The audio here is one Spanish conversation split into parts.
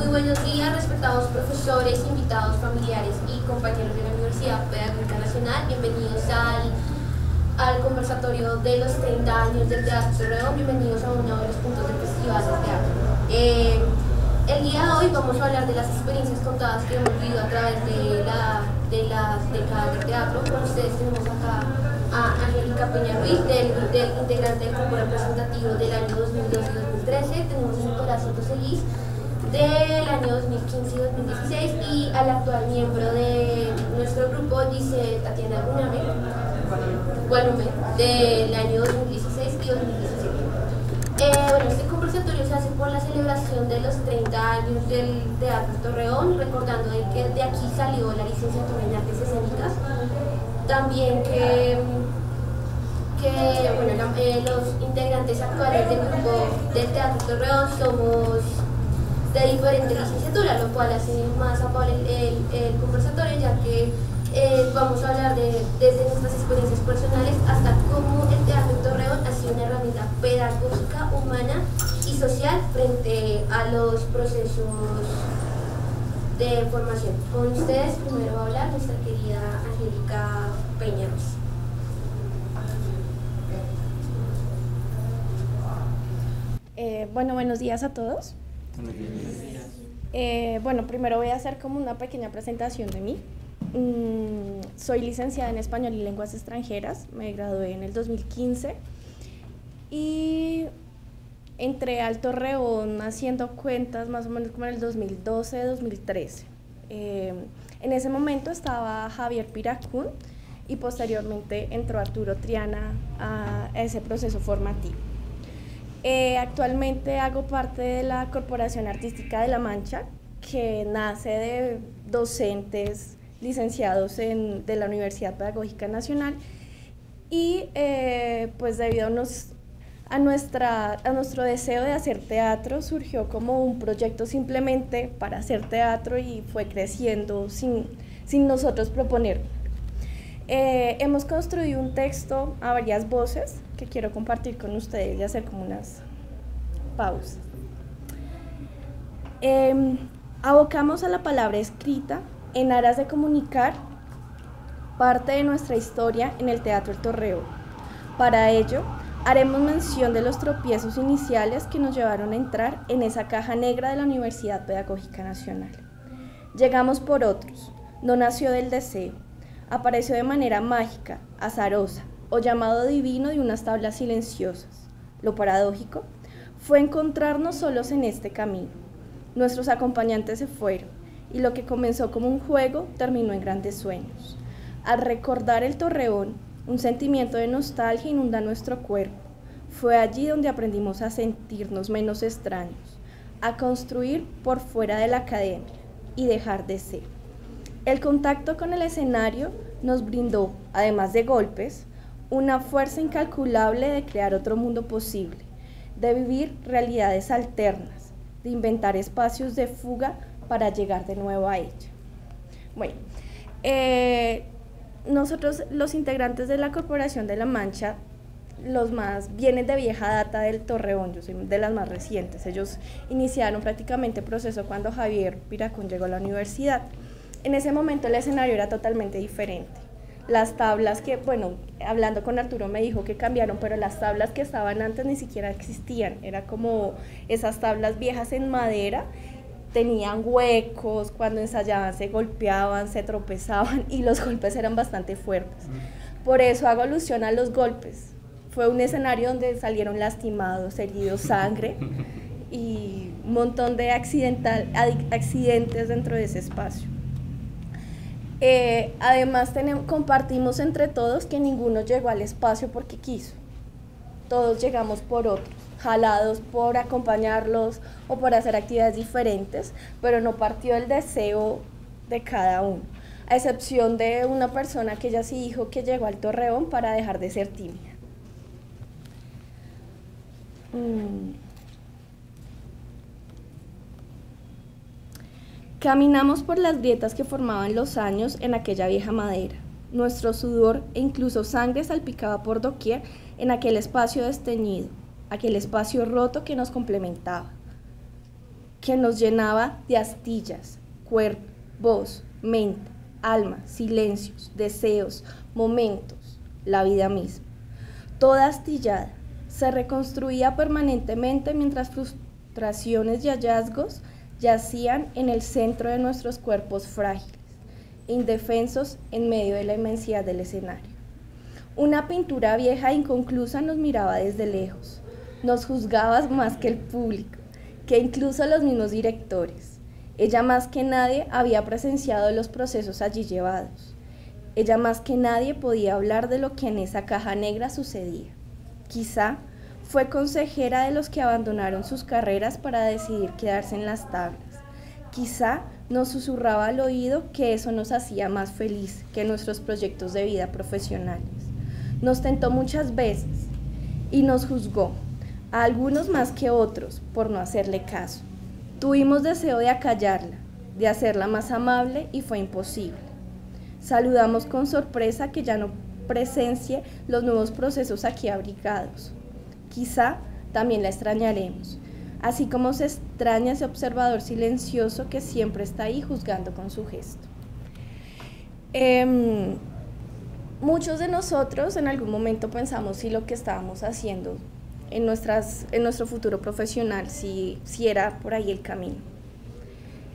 muy buenos días, respetados profesores, invitados, familiares y compañeros de la Universidad Pedagógica Nacional. Bienvenidos al, al conversatorio de los 30 años del Teatro. Bienvenidos a uno de los puntos del Festival del Teatro. Eh, el día de hoy vamos a hablar de las experiencias contadas que hemos vivido a través de, la, de las décadas del teatro. Con ustedes tenemos acá a Angélica Peña Ruiz, del, del integrante del grupo representativo del año 2012 y 2013. Tenemos a Nicolás Soto Celis, del año 2015 y 2016 y al actual miembro de nuestro grupo dice Tatiana Guname, Gualume, del año 2016 y 2017. Eh, bueno, este conversatorio se hace por la celebración de los 30 años del Teatro Torreón, recordando de que de aquí salió la licenciatura en Artes Escénicas. También que, que bueno, eh, los integrantes actuales del grupo del Teatro Torreón somos de diferentes licenciaturas, lo cual hace más afable el, el, conversatorio, ya que eh, vamos a hablar de, desde nuestras experiencias personales hasta cómo el Teatro Torreón ha sido una herramienta pedagógica, humana y social frente a los procesos de formación. Con ustedes primero va a hablar nuestra querida Angélica Peñas. Eh, bueno, buenos días a todos. Eh, bueno, primero voy a hacer como una pequeña presentación de mí. Mm, soy licenciada en Español y Lenguas Extranjeras, me gradué en el 2015 y entré al Torreón haciendo cuentas más o menos como en el 2012-2013. Eh, en ese momento estaba Javier Piracún y posteriormente entró Arturo Triana a ese proceso formativo. Eh, actualmente hago parte de la Corporación Artística de La Mancha, que nace de docentes licenciados en, de la Universidad Pedagógica Nacional y eh, pues debido a, nuestra, a nuestro deseo de hacer teatro surgió como un proyecto simplemente para hacer teatro y fue creciendo sin, sin nosotros proponer. Eh, hemos construido un texto a varias voces que quiero compartir con ustedes y hacer como unas pausas. Em, abocamos a la palabra escrita en aras de comunicar parte de nuestra historia en el Teatro El Torreo. Para ello, haremos mención de los tropiezos iniciales que nos llevaron a entrar en esa caja negra de la Universidad Pedagógica Nacional. Llegamos por otros, no nació del deseo, apareció de manera mágica, azarosa o llamado divino de unas tablas silenciosas. Lo paradójico fue encontrarnos solos en este camino. Nuestros acompañantes se fueron y lo que comenzó como un juego terminó en grandes sueños. Al recordar el torreón, un sentimiento de nostalgia inunda nuestro cuerpo. Fue allí donde aprendimos a sentirnos menos extraños, a construir por fuera de la academia y dejar de ser. El contacto con el escenario nos brindó, además de golpes, una fuerza incalculable de crear otro mundo posible, de vivir realidades alternas, de inventar espacios de fuga para llegar de nuevo a ella. Bueno, eh, nosotros los integrantes de la Corporación de la Mancha, los más vienen de vieja data del Torreón, yo soy de las más recientes. Ellos iniciaron prácticamente el proceso cuando Javier Piracón llegó a la universidad. En ese momento el escenario era totalmente diferente. Las tablas que, bueno, hablando con Arturo me dijo que cambiaron, pero las tablas que estaban antes ni siquiera existían. Era como esas tablas viejas en madera, tenían huecos, cuando ensayaban se golpeaban, se tropezaban y los golpes eran bastante fuertes. Por eso hago alusión a los golpes. Fue un escenario donde salieron lastimados, heridos, sangre y un montón de accidental, accidentes dentro de ese espacio. Eh, además compartimos entre todos que ninguno llegó al espacio porque quiso. Todos llegamos por otros, jalados por acompañarlos o por hacer actividades diferentes, pero no partió el deseo de cada uno, a excepción de una persona que ya sí dijo que llegó al torreón para dejar de ser tímida. Mm. Caminamos por las grietas que formaban los años en aquella vieja madera. Nuestro sudor e incluso sangre salpicaba por doquier en aquel espacio desteñido, aquel espacio roto que nos complementaba. que nos llenaba de astillas, cuerpo, voz, mente, alma, silencios, deseos, momentos, la vida misma. Toda astillada se reconstruía permanentemente mientras frustraciones y hallazgos yacían en el centro de nuestros cuerpos frágiles, indefensos en medio de la inmensidad del escenario. Una pintura vieja e inconclusa nos miraba desde lejos, nos juzgaba más que el público, que incluso los mismos directores. Ella más que nadie había presenciado los procesos allí llevados. Ella más que nadie podía hablar de lo que en esa caja negra sucedía. Quizá fue consejera de los que abandonaron sus carreras para decidir quedarse en las tablas. Quizá nos susurraba al oído que eso nos hacía más feliz que nuestros proyectos de vida profesionales. Nos tentó muchas veces y nos juzgó, a algunos más que otros, por no hacerle caso. Tuvimos deseo de acallarla, de hacerla más amable y fue imposible. Saludamos con sorpresa que ya no presencie los nuevos procesos aquí abrigados. Quizá también la extrañaremos, así como se extraña ese observador silencioso que siempre está ahí juzgando con su gesto. Em, muchos de nosotros en algún momento pensamos si lo que estábamos haciendo en, nuestras, en nuestro futuro profesional, si, si era por ahí el camino.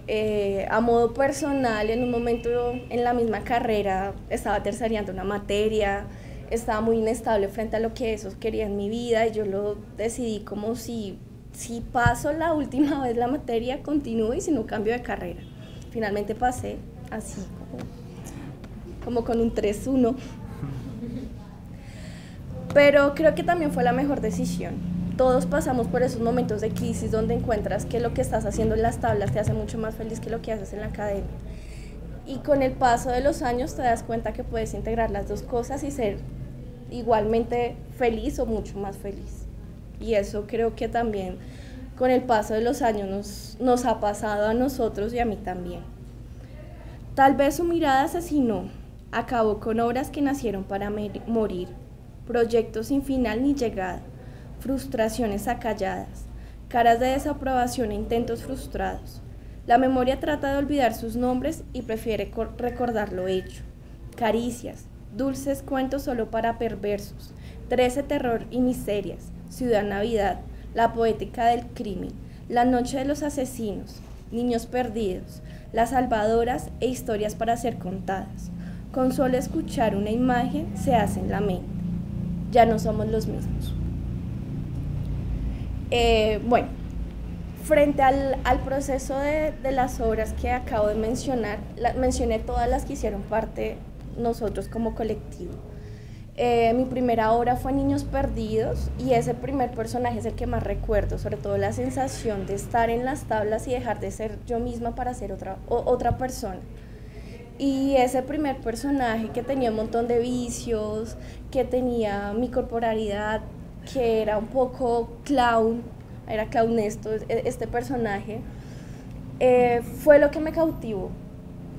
Eh, a modo personal, en un momento en la misma carrera estaba terciando una materia, estaba muy inestable frente a lo que eso quería en mi vida y yo lo decidí como si, si paso la última vez la materia, continúo y si no cambio de carrera. Finalmente pasé así, como, como con un 3-1 pero creo que también fue la mejor decisión. Todos pasamos por esos momentos de crisis donde encuentras que lo que estás haciendo en las tablas te hace mucho más feliz que lo que haces en la academia. Y con el paso de los años te das cuenta que puedes integrar las dos cosas y ser igualmente feliz o mucho más feliz. Y eso creo que también con el paso de los años nos, nos ha pasado a nosotros y a mí también. Tal vez su mirada asesinó, acabó con obras que nacieron para morir proyectos sin final ni llegada, frustraciones acalladas, caras de desaprobación e intentos frustrados. La memoria trata de olvidar sus nombres y prefiere recordar lo hecho. Caricias, dulces cuentos solo para perversos, trece terror y miserias, Ciudad Navidad, la poética del crimen, la noche de los asesinos, niños perdidos, las salvadoras e historias para ser contadas. Con solo escuchar una imagen se hace en la mente. Ya no somos los mismos. Eh, bueno, frente al, proceso de, las obras que acabo de mencionar, mencioné todas las que hicieron parte nosotros como colectivo. Eh, mi primera obra fue Niños Perdidos y ese primer personaje es el que más recuerdo, sobre todo la sensación de estar en las tablas y dejar de ser yo misma para ser otra, otra persona. Y ese primer personaje que tenía un montón de vicios, que tenía mi corporalidad, que era un poco clown, era clownesto e, este personaje, eh, fue lo que me cautivó.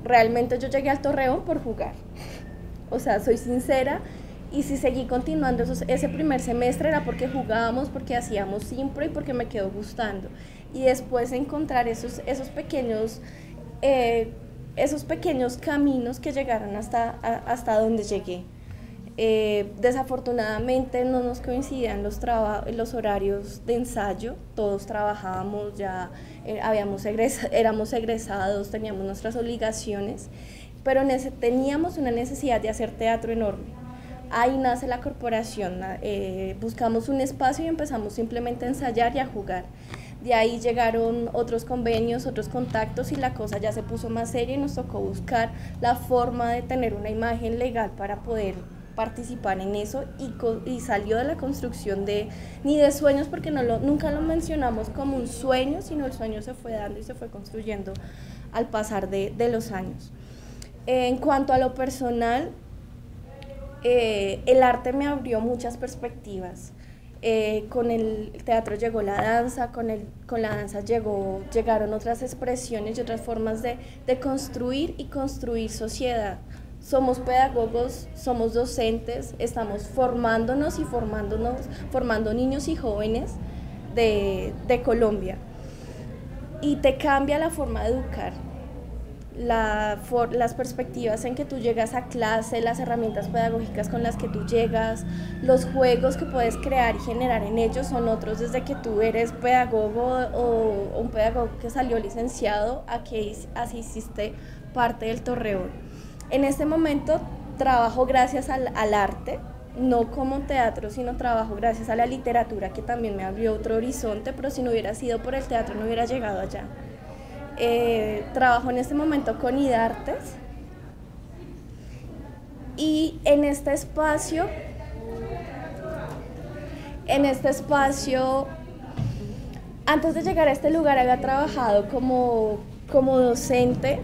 Realmente yo llegué al torreo por jugar. O sea, soy sincera. Y si seguí continuando ese primer semestre era porque jugábamos, porque hacíamos siempre y porque me quedó gustando. Y después encontrar esos, esos pequeños... Eh, esos pequeños caminos que llegaron hasta, hasta donde llegué. Eh, desafortunadamente no nos coincidían los, los horarios de ensayo, todos trabajábamos, ya eh, habíamos éramos egresados, teníamos nuestras obligaciones, pero teníamos una necesidad de hacer teatro enorme. Ahí nace la corporación, eh, buscamos un espacio y empezamos simplemente a ensayar y a jugar. De ahí llegaron otros convenios, otros contactos y la cosa ya se puso más seria y nos tocó buscar la forma de tener una imagen legal para poder participar en eso y, y salió de la construcción de, ni de sueños, porque no lo, nunca lo mencionamos como un sueño, sino el sueño se fue dando y se fue construyendo al pasar de, de los años. En cuanto a lo personal, eh, el arte me abrió muchas perspectivas. Eh, con el teatro llegó la danza, con, el, con la danza llegó, llegaron otras expresiones y otras formas de, de construir y construir sociedad. Somos pedagogos, somos docentes, estamos formándonos y formándonos, formando niños y jóvenes de, de Colombia. y te cambia la forma de educar. La las perspectivas en que tú llegas a clase, las herramientas pedagógicas con las que tú llegas, los juegos que puedes crear y generar en ellos son otros desde que tú eres pedagogo o un pedagogo que salió licenciado a que así hiciste parte del torreón. En este momento trabajo gracias al, al arte, no como teatro, sino trabajo gracias a la literatura que también me abrió otro horizonte, pero si no hubiera sido por el teatro no hubiera llegado allá. Eh, trabajo en este momento con IDARTES. Y en este espacio, en este espacio, antes de llegar a este lugar había trabajado como, como docente.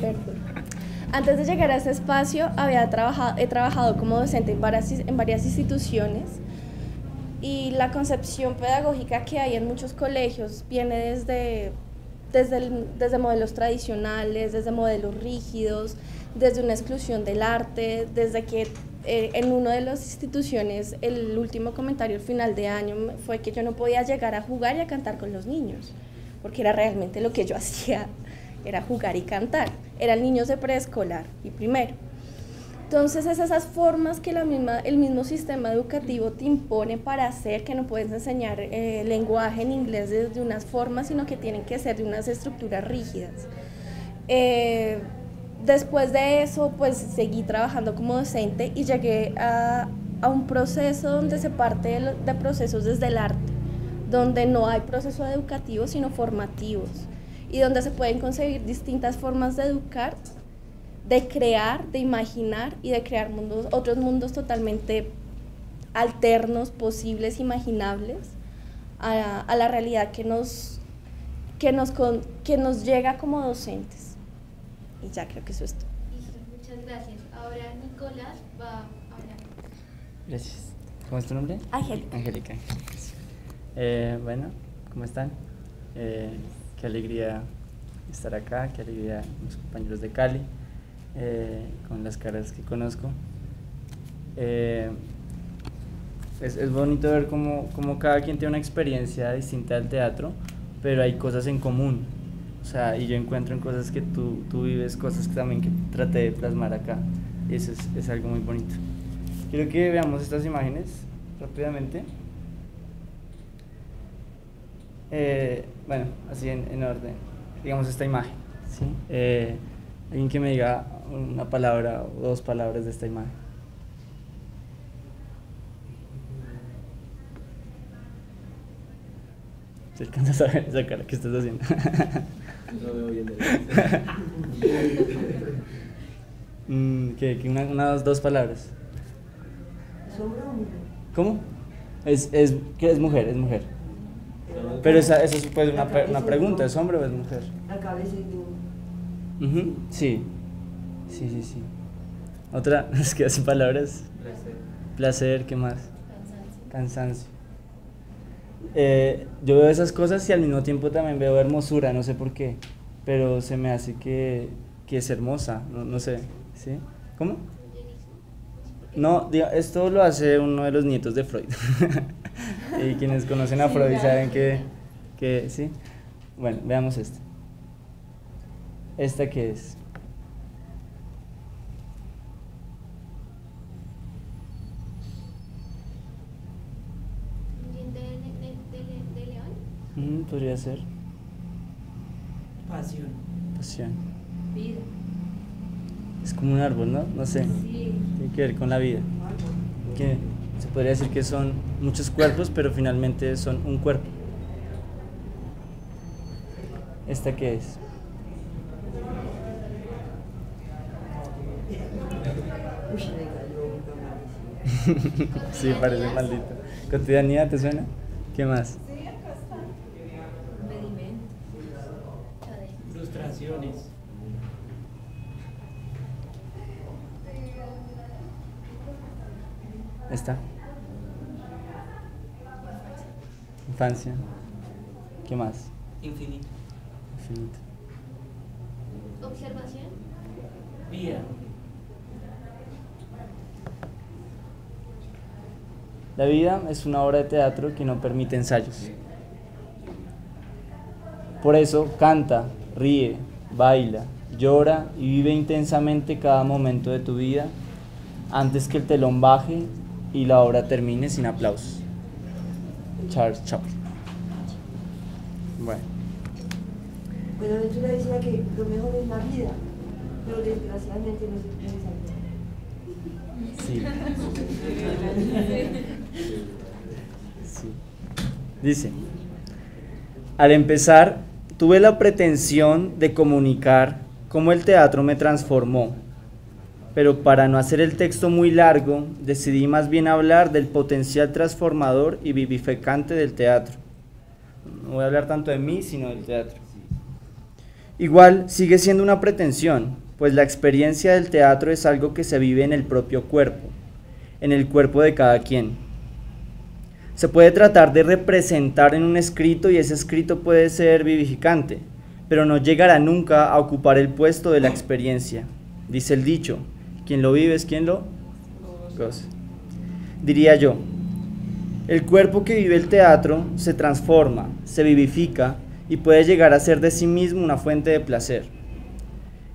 Antes de llegar a este espacio, había trabajado, he trabajado como docente en varias, en varias instituciones y la concepción pedagógica que hay en muchos colegios viene desde, desde, desde modelos tradicionales, desde modelos rígidos, desde una exclusión del arte, desde que eh, en una de las instituciones el último comentario al final de año fue que yo no podía llegar a jugar y a cantar con los niños, porque era realmente lo que yo hacía, era jugar y cantar eran niños de preescolar y primero. Entonces es esas formas que la misma, el mismo sistema educativo te impone para hacer, que no puedes enseñar eh, lenguaje en inglés desde unas formas, sino que tienen que ser de unas estructuras rígidas. Eh, después de eso, pues seguí trabajando como docente y llegué a, a un proceso donde se parte de, de procesos desde el arte, donde no hay proceso educativo, sino formativos y donde se pueden concebir distintas formas de educar, de crear, de imaginar y de crear mundos, otros mundos totalmente alternos, posibles, imaginables a, a la realidad que nos, que, nos que nos llega como docentes. Y ya creo que eso es todo. Muchas gracias. Ahora Nicolás va a hablar. Gracias. ¿Cómo es tu nombre? Angélica. Angélica. Eh, bueno, ¿cómo están? Eh, qué alegría estar acá, qué alegría mis compañeros de Cali, eh, con las caras que conozco. Eh, es, es, bonito ver cómo, cómo, cada quien tiene una experiencia distinta del teatro, pero hay cosas en común. O sea, y yo encuentro en cosas que tú, tú vives, cosas que también que traté de plasmar acá. Y eso es, es algo muy bonito. Quiero que veamos estas imágenes rápidamente. Eh, bueno, así en, en, orden, digamos esta imagen. ¿sí? Eh, alguien que me diga una palabra o dos palabras de esta imagen. ¿Se alcanza a ver esa cara que estás haciendo? No veo bien. mm, ¿Qué? ¿Qué? Una, unas dos palabras. ¿Cómo? Es, es, ¿qué es mujer? Es mujer. Pero esa, esa es pues, una, una pregunta, ¿es hombre o es mujer? La cabeza de un... Uh -huh. Sí, sí, sí, sí. Otra, es que hace palabras. Placer. Placer, ¿qué más? Cansancio. Cansancio. Eh, yo veo esas cosas y al mismo tiempo también veo hermosura, no sé por qué, pero se me hace que, que es hermosa, no, no sé, ¿sí? ¿Cómo? No, diga, esto lo hace uno de los nietos de Freud. y quienes conocen a Freud saben que, que, sí. Bueno, veamos esta. ¿Esta qué es? ¿Un diente de, de- de- de león? Mm, podría ser Pasión. pasión. Vida. Es como un árbol, ¿no? No sé. Sí. Tiene que ver con la vida. Que se podría decir que son muchos cuerpos, pero finalmente son un cuerpo. ¿Esta qué es? Sí, parece maldito. ¿Cotidianidad te suena? ¿Qué más? ¿Esta? Infancia. ¿Qué más? Infinito. Infinito. Observación. Vida. La vida es una obra de teatro que no permite ensayos. Por eso canta, ríe, baila, llora y vive intensamente cada momento de tu vida antes que el telón baje y la obra termine sin aplausos. Charles Chaplin. Bueno, Bueno, Ventura decía que lo mejor es la vida, pero desgraciadamente no se puede salvar. sí. Sí. Dice, al empezar, tuve la pretensión de comunicar cómo el teatro me transformó, pero para no hacer el texto muy largo, decidí más bien hablar del potencial transformador y vivificante del teatro. No voy a hablar tanto de mí, sino del teatro. Igual sigue siendo una pretensión, pues la experiencia del teatro es algo que se vive en el propio cuerpo, en el cuerpo de cada quien. Se puede tratar de representar en un escrito y ese escrito puede ser vivificante, pero no llegará nunca a ocupar el puesto de la experiencia. Dice el dicho, quien lo vive es quien lo. Diría yo, el cuerpo que vive el teatro se transforma, se vivifica y puede llegar a ser de sí mismo una fuente de placer.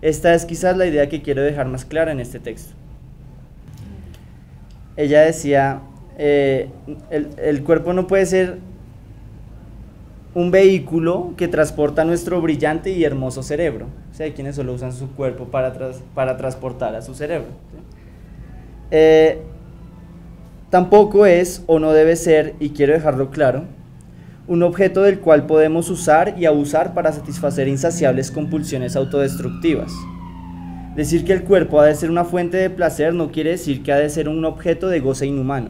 Esta es quizás la idea que quiero dejar más clara en este texto. Ella decía, eh, el cuerpo no puede ser un vehículo que transporta nuestro brillante y hermoso cerebro. Hay quienes solo usan su cuerpo para, tras- para transportar a su cerebro. ¿sí? Eh, tampoco es o no debe ser, y quiero dejarlo claro, un objeto del cual podemos usar y abusar para satisfacer insaciables compulsiones autodestructivas. Decir que el cuerpo ha de ser una fuente de placer no quiere decir que ha de ser un objeto de goce inhumano.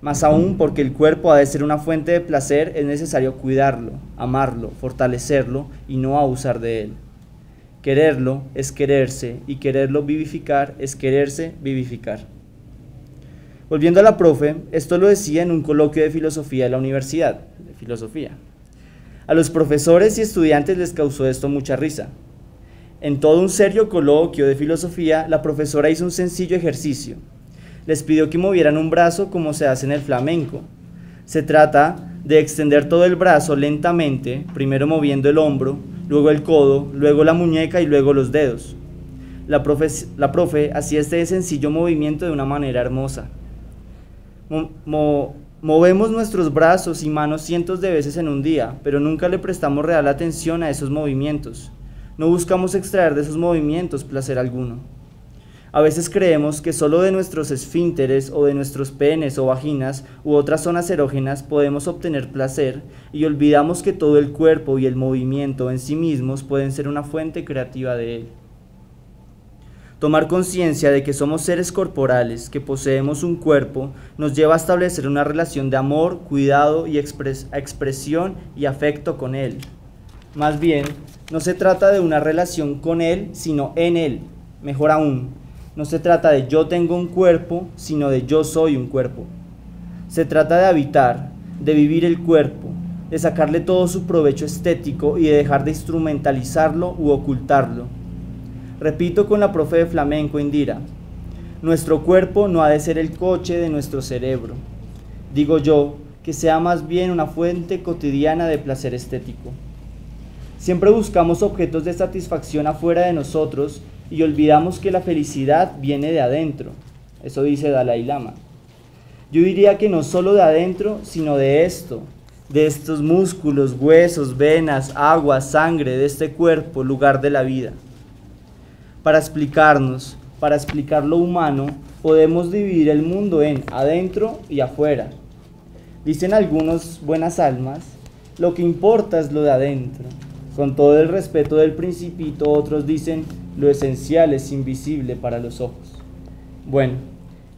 Más aún porque el cuerpo ha de ser una fuente de placer es necesario cuidarlo, amarlo, fortalecerlo y no abusar de él. Quererlo es quererse y quererlo vivificar es quererse vivificar. Volviendo a la profe, esto lo decía en un coloquio de filosofía de la universidad, de filosofía. A los profesores y estudiantes les causó esto mucha risa. En todo un serio coloquio de filosofía, la profesora hizo un sencillo ejercicio. Les pidió que movieran un brazo como se hace en el flamenco. Se trata de extender todo el brazo lentamente, primero moviendo el hombro, luego el codo, luego la muñeca y luego los dedos. La profe, la profe hacía este sencillo movimiento de una manera hermosa. Mo- mo- movemos nuestros brazos y manos cientos de veces en un día, pero nunca le prestamos real atención a esos movimientos. No buscamos extraer de esos movimientos placer alguno. A veces creemos que solo de nuestros esfínteres o de nuestros penes o vaginas u otras zonas erógenas podemos obtener placer y olvidamos que todo el cuerpo y el movimiento en sí mismos pueden ser una fuente creativa de él. Tomar conciencia de que somos seres corporales, que poseemos un cuerpo, nos lleva a establecer una relación de amor, cuidado y expres- expresión y afecto con él. Más bien, no se trata de una relación con él, sino en él. Mejor aún, no se trata de yo tengo un cuerpo, sino de yo soy un cuerpo. Se trata de habitar, de vivir el cuerpo, de sacarle todo su provecho estético y de dejar de instrumentalizarlo u ocultarlo. Repito con la profe de flamenco Indira, nuestro cuerpo no ha de ser el coche de nuestro cerebro. Digo yo, que sea más bien una fuente cotidiana de placer estético. Siempre buscamos objetos de satisfacción afuera de nosotros y olvidamos que la felicidad viene de adentro. Eso dice Dalai Lama. Yo diría que no solo de adentro, sino de esto, de estos músculos, huesos, venas, agua, sangre, de este cuerpo, lugar de la vida. Para explicarnos, para explicar lo humano, podemos dividir el mundo en adentro y afuera. Dicen algunos buenas almas, lo que importa es lo de adentro. Con todo el respeto del principito, otros dicen, lo esencial es invisible para los ojos. Bueno,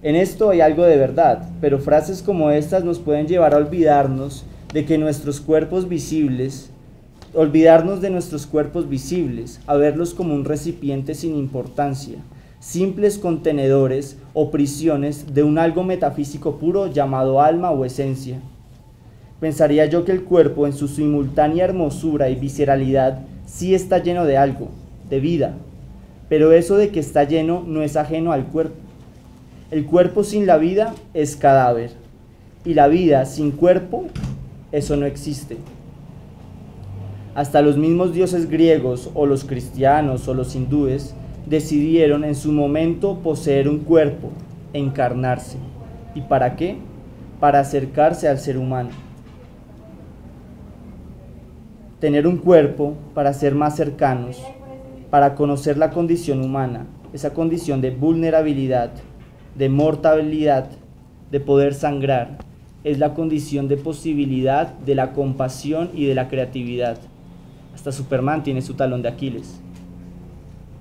en esto hay algo de verdad, pero frases como estas nos pueden llevar a olvidarnos de que nuestros cuerpos visibles, olvidarnos de nuestros cuerpos visibles, a verlos como un recipiente sin importancia, simples contenedores o prisiones de un algo metafísico puro llamado alma o esencia. Pensaría yo que el cuerpo en su simultánea hermosura y visceralidad sí está lleno de algo, de vida, pero eso de que está lleno no es ajeno al cuerpo. El cuerpo sin la vida es cadáver, y la vida sin cuerpo, eso no existe. Hasta los mismos dioses griegos o los cristianos o los hindúes decidieron en su momento poseer un cuerpo, encarnarse. ¿Y para qué? Para acercarse al ser humano. Tener un cuerpo para ser más cercanos, para conocer la condición humana, esa condición de vulnerabilidad, de mortalidad, de poder sangrar, es la condición de posibilidad de la compasión y de la creatividad. Hasta Superman tiene su talón de Aquiles.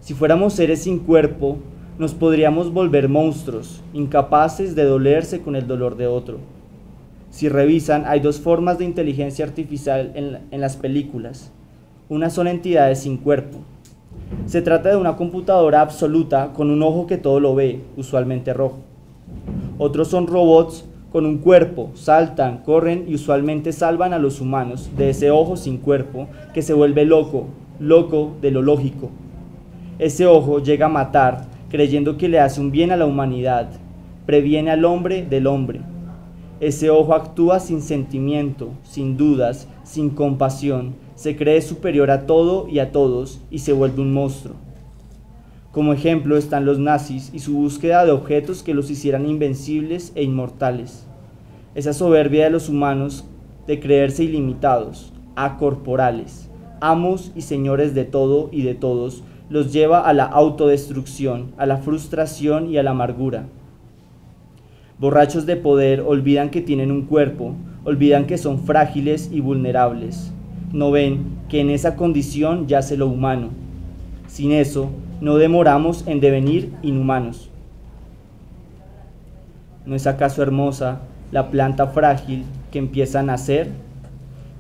Si fuéramos seres sin cuerpo, nos podríamos volver monstruos, incapaces de dolerse con el dolor de otro. Si revisan, hay dos formas de inteligencia artificial en, las películas. Una son entidades sin cuerpo. Se trata de una computadora absoluta con un ojo que todo lo ve, usualmente rojo. Otros son robots con un cuerpo, saltan, corren y usualmente salvan a los humanos de ese ojo sin cuerpo que se vuelve loco, loco de lo lógico. Ese ojo llega a matar, creyendo que le hace un bien a la humanidad, previene al hombre del hombre. Ese ojo actúa sin sentimiento, sin dudas, sin compasión, se cree superior a todo y a todos y se vuelve un monstruo. Como ejemplo están los nazis y su búsqueda de objetos que los hicieran invencibles e inmortales. Esa soberbia de los humanos de creerse ilimitados, acorporales, amos y señores de todo y de todos, los lleva a la autodestrucción, a la frustración y a la amargura. Borrachos de poder olvidan que tienen un cuerpo, olvidan que son frágiles y vulnerables. No ven que en esa condición yace lo humano. Sin eso, no demoramos en devenir inhumanos. ¿No es acaso hermosa la planta frágil que empieza a nacer?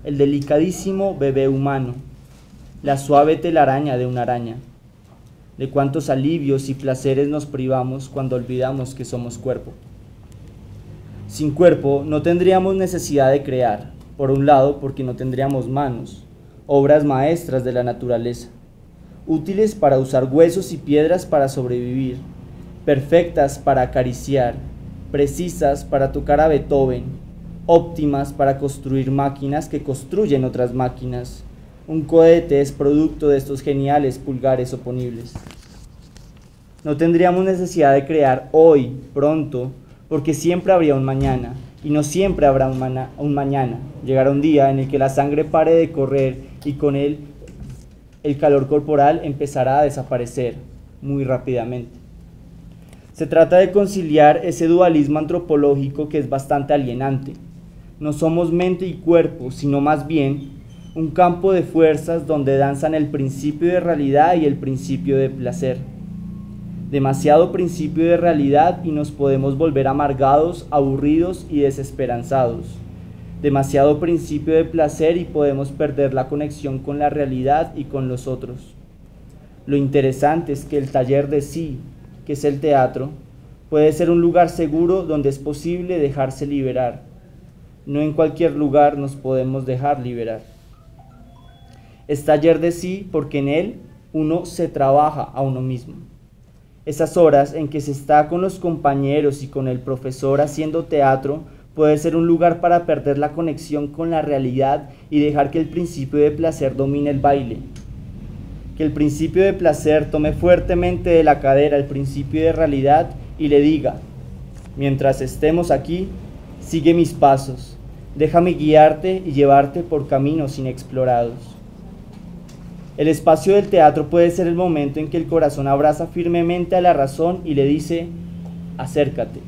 El delicadísimo bebé humano, la suave telaraña de una araña. De cuántos alivios y placeres nos privamos cuando olvidamos que somos cuerpo. Sin cuerpo no tendríamos necesidad de crear, por un lado porque no tendríamos manos, obras maestras de la naturaleza, útiles para usar huesos y piedras para sobrevivir, perfectas para acariciar, precisas para tocar a Beethoven, óptimas para construir máquinas que construyen otras máquinas. Un cohete es producto de estos geniales pulgares oponibles. No tendríamos necesidad de crear hoy, pronto, porque siempre habría un mañana, y no siempre habrá un, mañana. Llegará un día en el que la sangre pare de correr y con él el calor corporal empezará a desaparecer muy rápidamente. Se trata de conciliar ese dualismo antropológico que es bastante alienante. No somos mente y cuerpo, sino más bien un campo de fuerzas donde danzan el principio de realidad y el principio de placer. Demasiado principio de realidad y nos podemos volver amargados, aburridos y desesperanzados. Demasiado principio de placer y podemos perder la conexión con la realidad y con los otros. Lo interesante es que el taller de sí, que es el teatro, puede ser un lugar seguro donde es posible dejarse liberar. No en cualquier lugar nos podemos dejar liberar. Es taller de sí porque en él uno se trabaja a uno mismo. Esas horas en que se está con los compañeros y con el profesor haciendo teatro puede ser un lugar para perder la conexión con la realidad y dejar que el principio de placer domine el baile. Que el principio de placer tome fuertemente de la cadera el principio de realidad y le diga, mientras estemos aquí, sigue mis pasos, déjame guiarte y llevarte por caminos inexplorados. El espacio del teatro puede ser el momento en que el corazón abraza firmemente a la razón y le dice, acércate.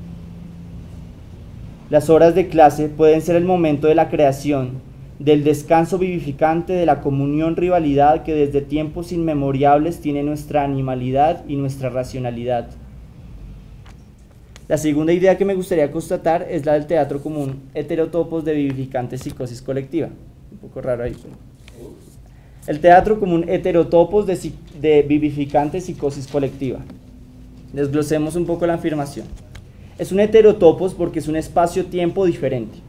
Las horas de clase pueden ser el momento de la creación, del descanso vivificante, de la comunión rivalidad que desde tiempos inmemorables tiene nuestra animalidad y nuestra racionalidad. La segunda idea que me gustaría constatar es la del teatro común, heterotopos de vivificante psicosis colectiva. Un poco raro ahí. El teatro común heterotopos de, de vivificante psicosis colectiva. Desglosemos un poco la afirmación. Es un heterotopos porque es un espacio-tiempo diferente.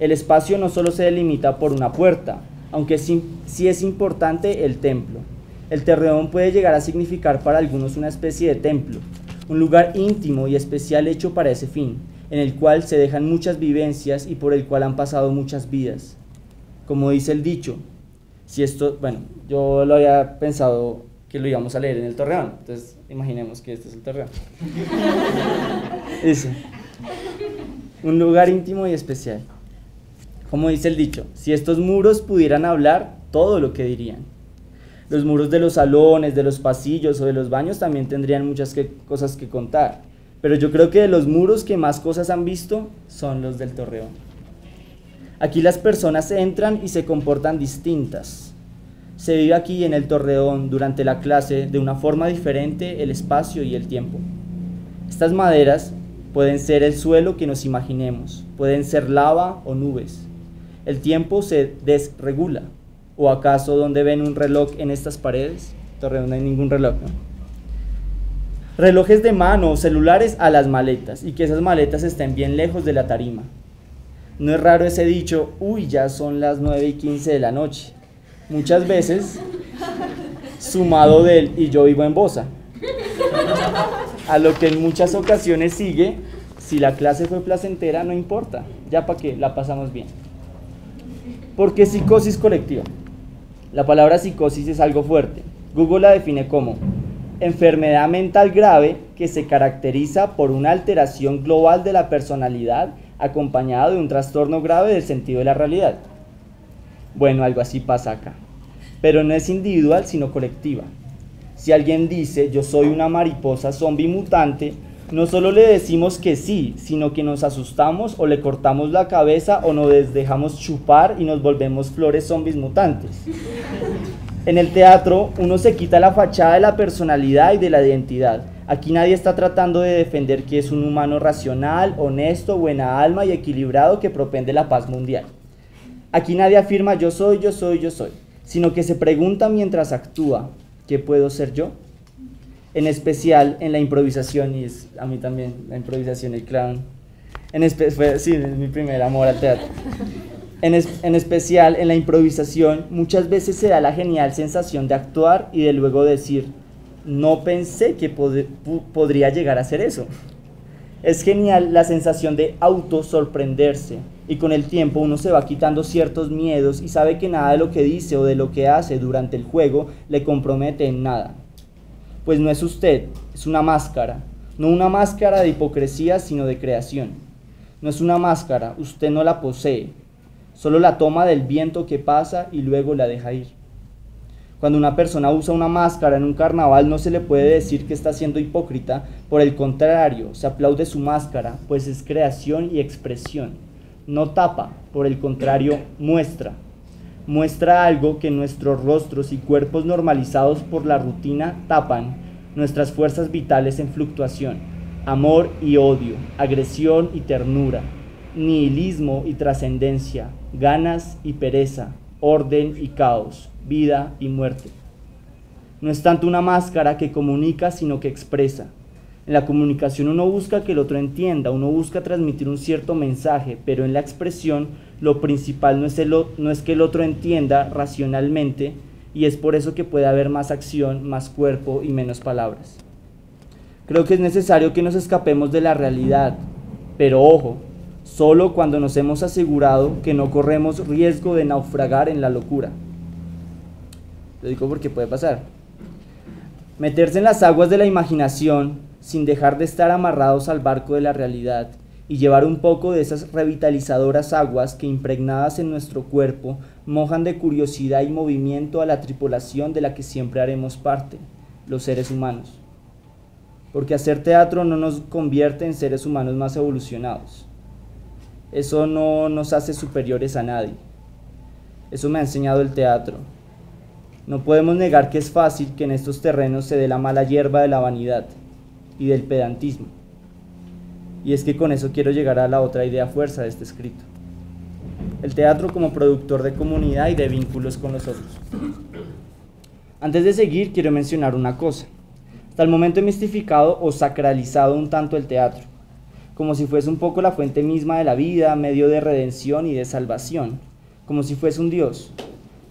El espacio no solo se delimita por una puerta, aunque sí, sí, es importante el templo. El terreón puede llegar a significar para algunos una especie de templo, un lugar íntimo y especial hecho para ese fin, en el cual se dejan muchas vivencias y por el cual han pasado muchas vidas. Como dice el dicho, si esto, bueno, yo lo había pensado que lo íbamos a leer en el Torreón, entonces imaginemos que este es el Torreón. Dice, un lugar íntimo y especial. Como dice el dicho, si estos muros pudieran hablar, todo lo que dirían. Los muros de los salones, de los pasillos o de los baños también tendrían muchas que- cosas que contar. Pero yo creo que de los muros que más cosas han visto son los del Torreón. Aquí las personas entran y se comportan distintas. Se vive aquí en el Torreón durante la clase de una forma diferente el espacio y el tiempo. Estas maderas pueden ser el suelo que nos imaginemos, pueden ser lava o nubes. El tiempo se desregula. ¿O acaso donde ven un reloj en estas paredes? Torreón no hay ningún reloj, ¿no? Relojes de mano celulares a las maletas y que esas maletas estén bien lejos de la tarima. No es raro ese dicho, uy, ya son las 9 y 15 de la noche. Muchas veces, sumado del y yo vivo en Bosa. A lo que en muchas ocasiones sigue, si la clase fue placentera, no importa, ya para que la pasamos bien. ¿Por qué psicosis colectiva? La palabra psicosis es algo fuerte. Google la define como enfermedad mental grave que se caracteriza por una alteración global de la personalidad acompañada de un trastorno grave del sentido de la realidad. Bueno, algo así pasa acá. Pero no es individual, sino colectiva. Si alguien dice yo soy una mariposa zombie mutante, no solo le decimos que sí, sino que nos asustamos o le cortamos la cabeza o nos dejamos chupar y nos volvemos flores zombies mutantes. En el teatro uno se quita la fachada de la personalidad y de la identidad. Aquí nadie está tratando de defender que es un humano racional, honesto, buena alma y equilibrado que propende la paz mundial. Aquí nadie afirma yo soy, yo soy, yo soy, sino que se pregunta mientras actúa, ¿qué puedo ser yo? En especial en la improvisación, y es a mí también la improvisación, el clown. En fue, sí, es mi primer amor al teatro. En, es- en especial en la improvisación, muchas veces se da la genial sensación de actuar y de luego decir, no pensé que podría llegar a hacer eso. Es genial la sensación de auto sorprenderse y con el tiempo uno se va quitando ciertos miedos y sabe que nada de lo que dice o de lo que hace durante el juego le compromete en nada. Pues no es usted, es una máscara, no una máscara de hipocresía sino de creación. No es una máscara, usted no la posee, solo la toma del viento que pasa y luego la deja ir. Cuando una persona usa una máscara en un carnaval no se le puede decir que está siendo hipócrita, por el contrario, se aplaude su máscara, pues es creación y expresión. No tapa, por el contrario, muestra. Muestra algo que nuestros rostros y cuerpos normalizados por la rutina tapan, nuestras fuerzas vitales en fluctuación, amor y odio, agresión y ternura, nihilismo y trascendencia, ganas y pereza, orden y caos, vida y muerte. No es tanto una máscara que comunica, sino que expresa. En la comunicación uno busca que el otro entienda, uno busca transmitir un cierto mensaje, pero en la expresión lo principal no es, el no es que el otro entienda racionalmente y es por eso que puede haber más acción, más cuerpo y menos palabras. Creo que es necesario que nos escapemos de la realidad, pero ojo, solo cuando nos hemos asegurado que no corremos riesgo de naufragar en la locura. Lo digo porque puede pasar. Meterse en las aguas de la imaginación sin dejar de estar amarrados al barco de la realidad y llevar un poco de esas revitalizadoras aguas que impregnadas en nuestro cuerpo mojan de curiosidad y movimiento a la tripulación de la que siempre haremos parte, los seres humanos. Porque hacer teatro no nos convierte en seres humanos más evolucionados. Eso no nos hace superiores a nadie. Eso me ha enseñado el teatro. No podemos negar que es fácil que en estos terrenos se dé la mala hierba de la vanidad y del pedantismo. Y es que con eso quiero llegar a la otra idea fuerza de este escrito. El teatro como productor de comunidad y de vínculos con los otros. Antes de seguir, quiero mencionar una cosa. Hasta el momento he mistificado o sacralizado un tanto el teatro, como si fuese un poco la fuente misma de la vida, medio de redención y de salvación, como si fuese un Dios.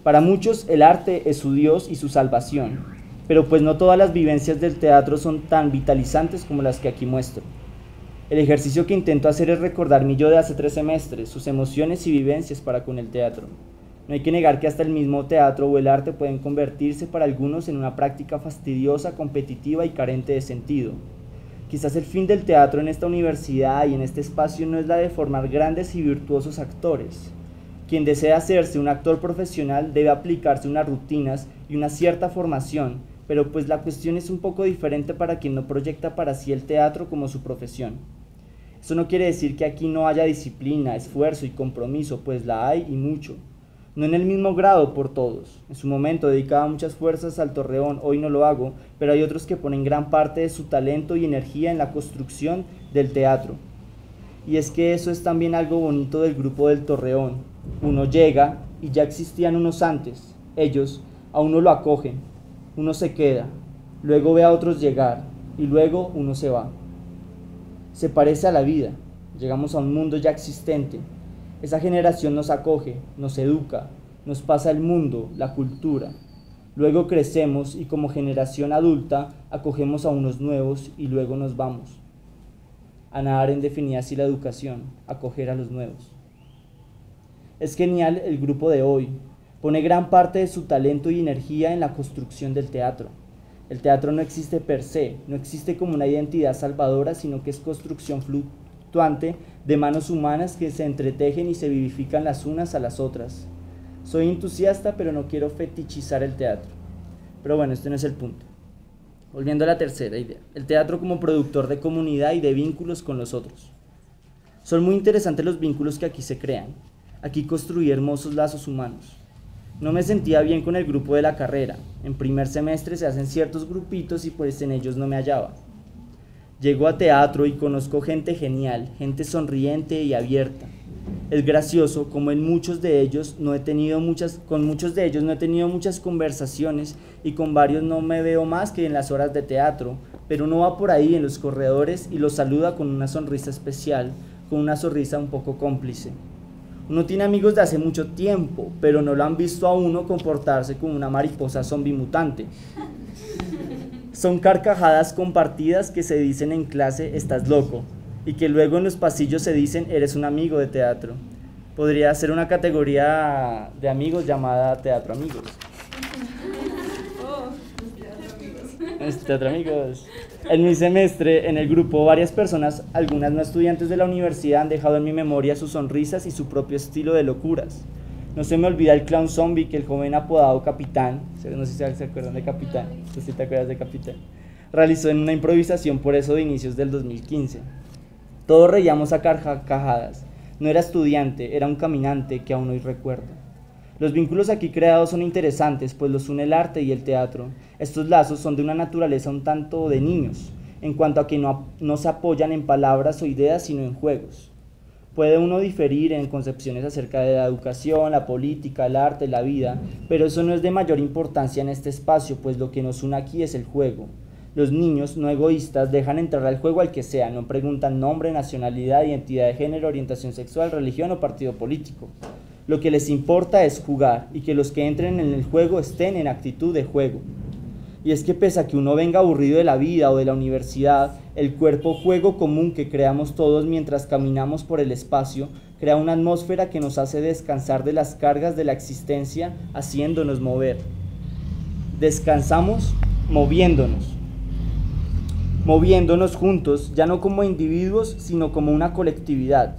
Para muchos el arte es su Dios y su salvación, pero pues no todas las vivencias del teatro son tan vitalizantes como las que aquí muestro. El ejercicio que intento hacer es recordar mi yo de hace tres semestres, sus emociones y vivencias para con el teatro. No hay que negar que hasta el mismo teatro o el arte pueden convertirse para algunos en una práctica fastidiosa, competitiva y carente de sentido. Quizás el fin del teatro en esta universidad y en este espacio no es la de formar grandes y virtuosos actores. Quien desea hacerse un actor profesional debe aplicarse unas rutinas y una cierta formación, pero pues la cuestión es un poco diferente para quien no proyecta para sí el teatro como su profesión. Eso no quiere decir que aquí no haya disciplina, esfuerzo y compromiso, pues la hay y mucho no en el mismo grado por todos. En su momento dedicaba muchas fuerzas al torreón, hoy no lo hago, pero hay otros que ponen gran parte de su talento y energía en la construcción del teatro. Y es que eso es también algo bonito del grupo del torreón. Uno llega y ya existían unos antes. Ellos a uno lo acogen, uno se queda, luego ve a otros llegar y luego uno se va. Se parece a la vida. Llegamos a un mundo ya existente, esa generación nos acoge, nos educa, nos pasa el mundo, la cultura. Luego crecemos y como generación adulta acogemos a unos nuevos y luego nos vamos. A nadar en definir así la educación, acoger a los nuevos. Es genial el grupo de hoy. Pone gran parte de su talento y energía en la construcción del teatro. El teatro no existe per se, no existe como una identidad salvadora, sino que es construcción fluctuante de manos humanas que se entretejen y se vivifican las unas a las otras. Soy entusiasta, pero no quiero fetichizar el teatro. Pero bueno, este no es el punto. Volviendo a la tercera idea, el teatro como productor de comunidad y de vínculos con los otros. Son muy interesantes los vínculos que aquí se crean. Aquí construí hermosos lazos humanos. No me sentía bien con el grupo de la carrera. En primer semestre se hacen ciertos grupitos y pues en ellos no me hallaba. Llego a teatro y conozco gente genial, gente sonriente y abierta. Es gracioso como en muchos de ellos no he tenido muchas con muchos de ellos no he tenido muchas conversaciones y con varios no me veo más que en las horas de teatro, pero uno va por ahí en los corredores y los saluda con una sonrisa especial, con una sonrisa un poco cómplice. Uno tiene amigos de hace mucho tiempo, pero no lo han visto a uno comportarse como una mariposa zombie mutante. Son carcajadas compartidas que se dicen en clase estás loco y que luego en los pasillos se dicen eres un amigo de teatro. Podría ser una categoría de amigos llamada teatro amigos. teatro amigos. En mi semestre, en el grupo, varias personas, algunas no estudiantes de la universidad, han dejado en mi memoria sus sonrisas y su propio estilo de locuras. No se me olvida el clown zombie que el joven apodado Capitán, no sé si se acuerdan de Capitán, ¿tú sí te acuerdas de Capitán? Realizó en una improvisación por eso de inicios del 2015. Todos reíamos a carcajadas. No era estudiante, era un caminante que aún hoy recuerdo. Los vínculos aquí creados son interesantes, pues los une el arte y el teatro. Estos lazos son de una naturaleza un tanto de niños, en cuanto a que no, no se apoyan en palabras o ideas, sino en juegos. Puede uno diferir en concepciones acerca de la educación, la política, el arte, la vida, pero eso no es de mayor importancia en este espacio, pues lo que nos une aquí es el juego. Los niños no egoístas dejan entrar al juego al que sea, no preguntan nombre, nacionalidad, identidad de género, orientación sexual, religión o partido político. Lo que les importa es jugar y que los que entren en el juego estén en actitud de juego. Y es que pese a que uno venga aburrido de la vida o de la universidad, el cuerpo juego común que creamos todos mientras caminamos por el espacio crea una atmósfera que nos hace descansar de las cargas de la existencia haciéndonos mover. Descansamos moviéndonos. Moviéndonos juntos, ya no como individuos, sino como una colectividad.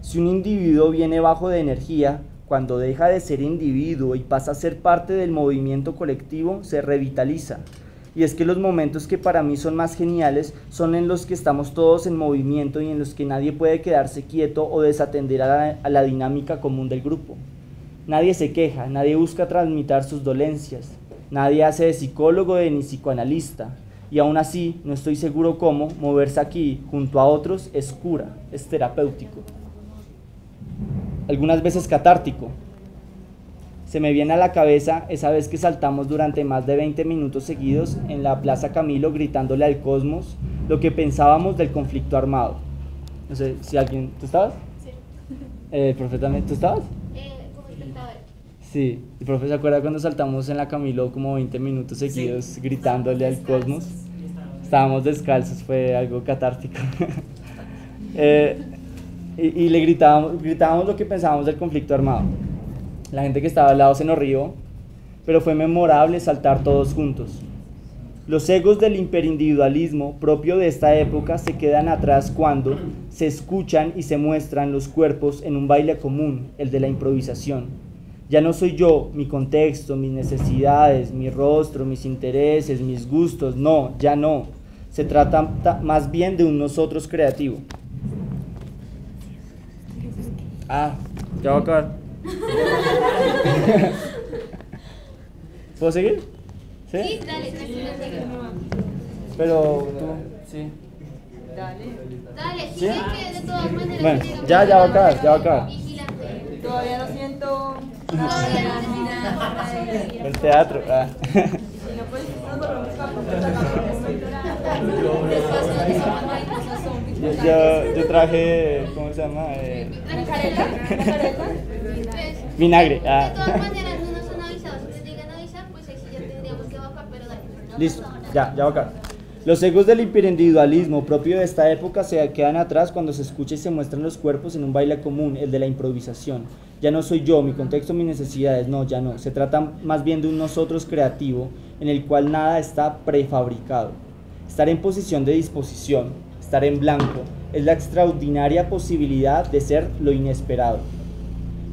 Si un individuo viene bajo de energía, cuando deja de ser individuo y pasa a ser parte del movimiento colectivo, se revitaliza. Y es que los momentos que para mí son más geniales son en los que estamos todos en movimiento y en los que nadie puede quedarse quieto o desatender a la, dinámica común del grupo. Nadie se queja, nadie busca transmitir sus dolencias, nadie hace de psicólogo ni psicoanalista. Y aún así, no estoy seguro cómo moverse aquí junto a otros es cura, es terapéutico algunas veces catártico. Se me viene a la cabeza esa vez que saltamos durante más de 20 minutos seguidos en la Plaza Camilo gritándole al cosmos lo que pensábamos del conflicto armado. No sé si alguien... ¿Tú estabas? Sí. Eh, ¿Tú estabas? Sí, el profe se acuerda cuando saltamos en la Camilo como 20 minutos seguidos gritándole al cosmos. Estábamos descalzos, fue algo catártico. eh, y, le gritábamos, gritábamos lo que pensábamos del conflicto armado. La gente que estaba al lado se nos rió, pero fue memorable saltar todos juntos. Los egos del hiperindividualismo propio de esta época se quedan atrás cuando se escuchan y se muestran los cuerpos en un baile común, el de la improvisación. Ya no soy yo, mi contexto, mis necesidades, mi rostro, mis intereses, mis gustos, no, ya no. Se trata ta- más bien de un nosotros creativo. Ah, ya va a acabar. ¿Puedo seguir? Sí, dale, tranquilo, sigue. Pero tú, sí. Dale, ¿Sí? sigue que de todas maneras. Bueno, ya, ya va a acabar, ya va a acabar. Todavía no siento. El teatro. ah. Pues Yo, yo, traje, ¿cómo se llama? Eh, Pues, vinagre. De ah. todas maneras, no nos han avisado. Si nos llegan a avisar, pues ahí sí ya tendríamos que evacuar, pero dale. Listo, ya, ya va acá. Los egos del hiperindividualismo propio de esta época se quedan atrás cuando se escucha y se muestran los cuerpos en un baile común, el de la improvisación. Ya no soy yo, mi contexto, mis necesidades, no, ya no. Se trata más bien de un nosotros creativo en el cual nada está prefabricado. Estar en posición de disposición, estar en blanco, es la extraordinaria posibilidad de ser lo inesperado.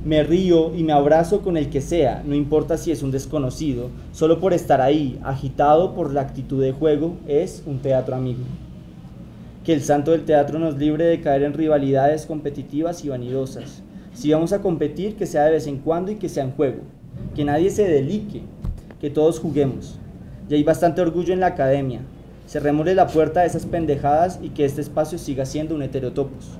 Me río y me abrazo con el que sea, no importa si es un desconocido, solo por estar ahí, agitado por la actitud de juego, es un teatro amigo. Que el santo del teatro nos libre de caer en rivalidades competitivas y vanidosas. Si vamos a competir, que sea de vez en cuando y que sea en juego. Que nadie se delique, que todos juguemos. Ya hay bastante orgullo en la academia. Cerrémosle la puerta a esas pendejadas y que este espacio siga siendo un heterotopos.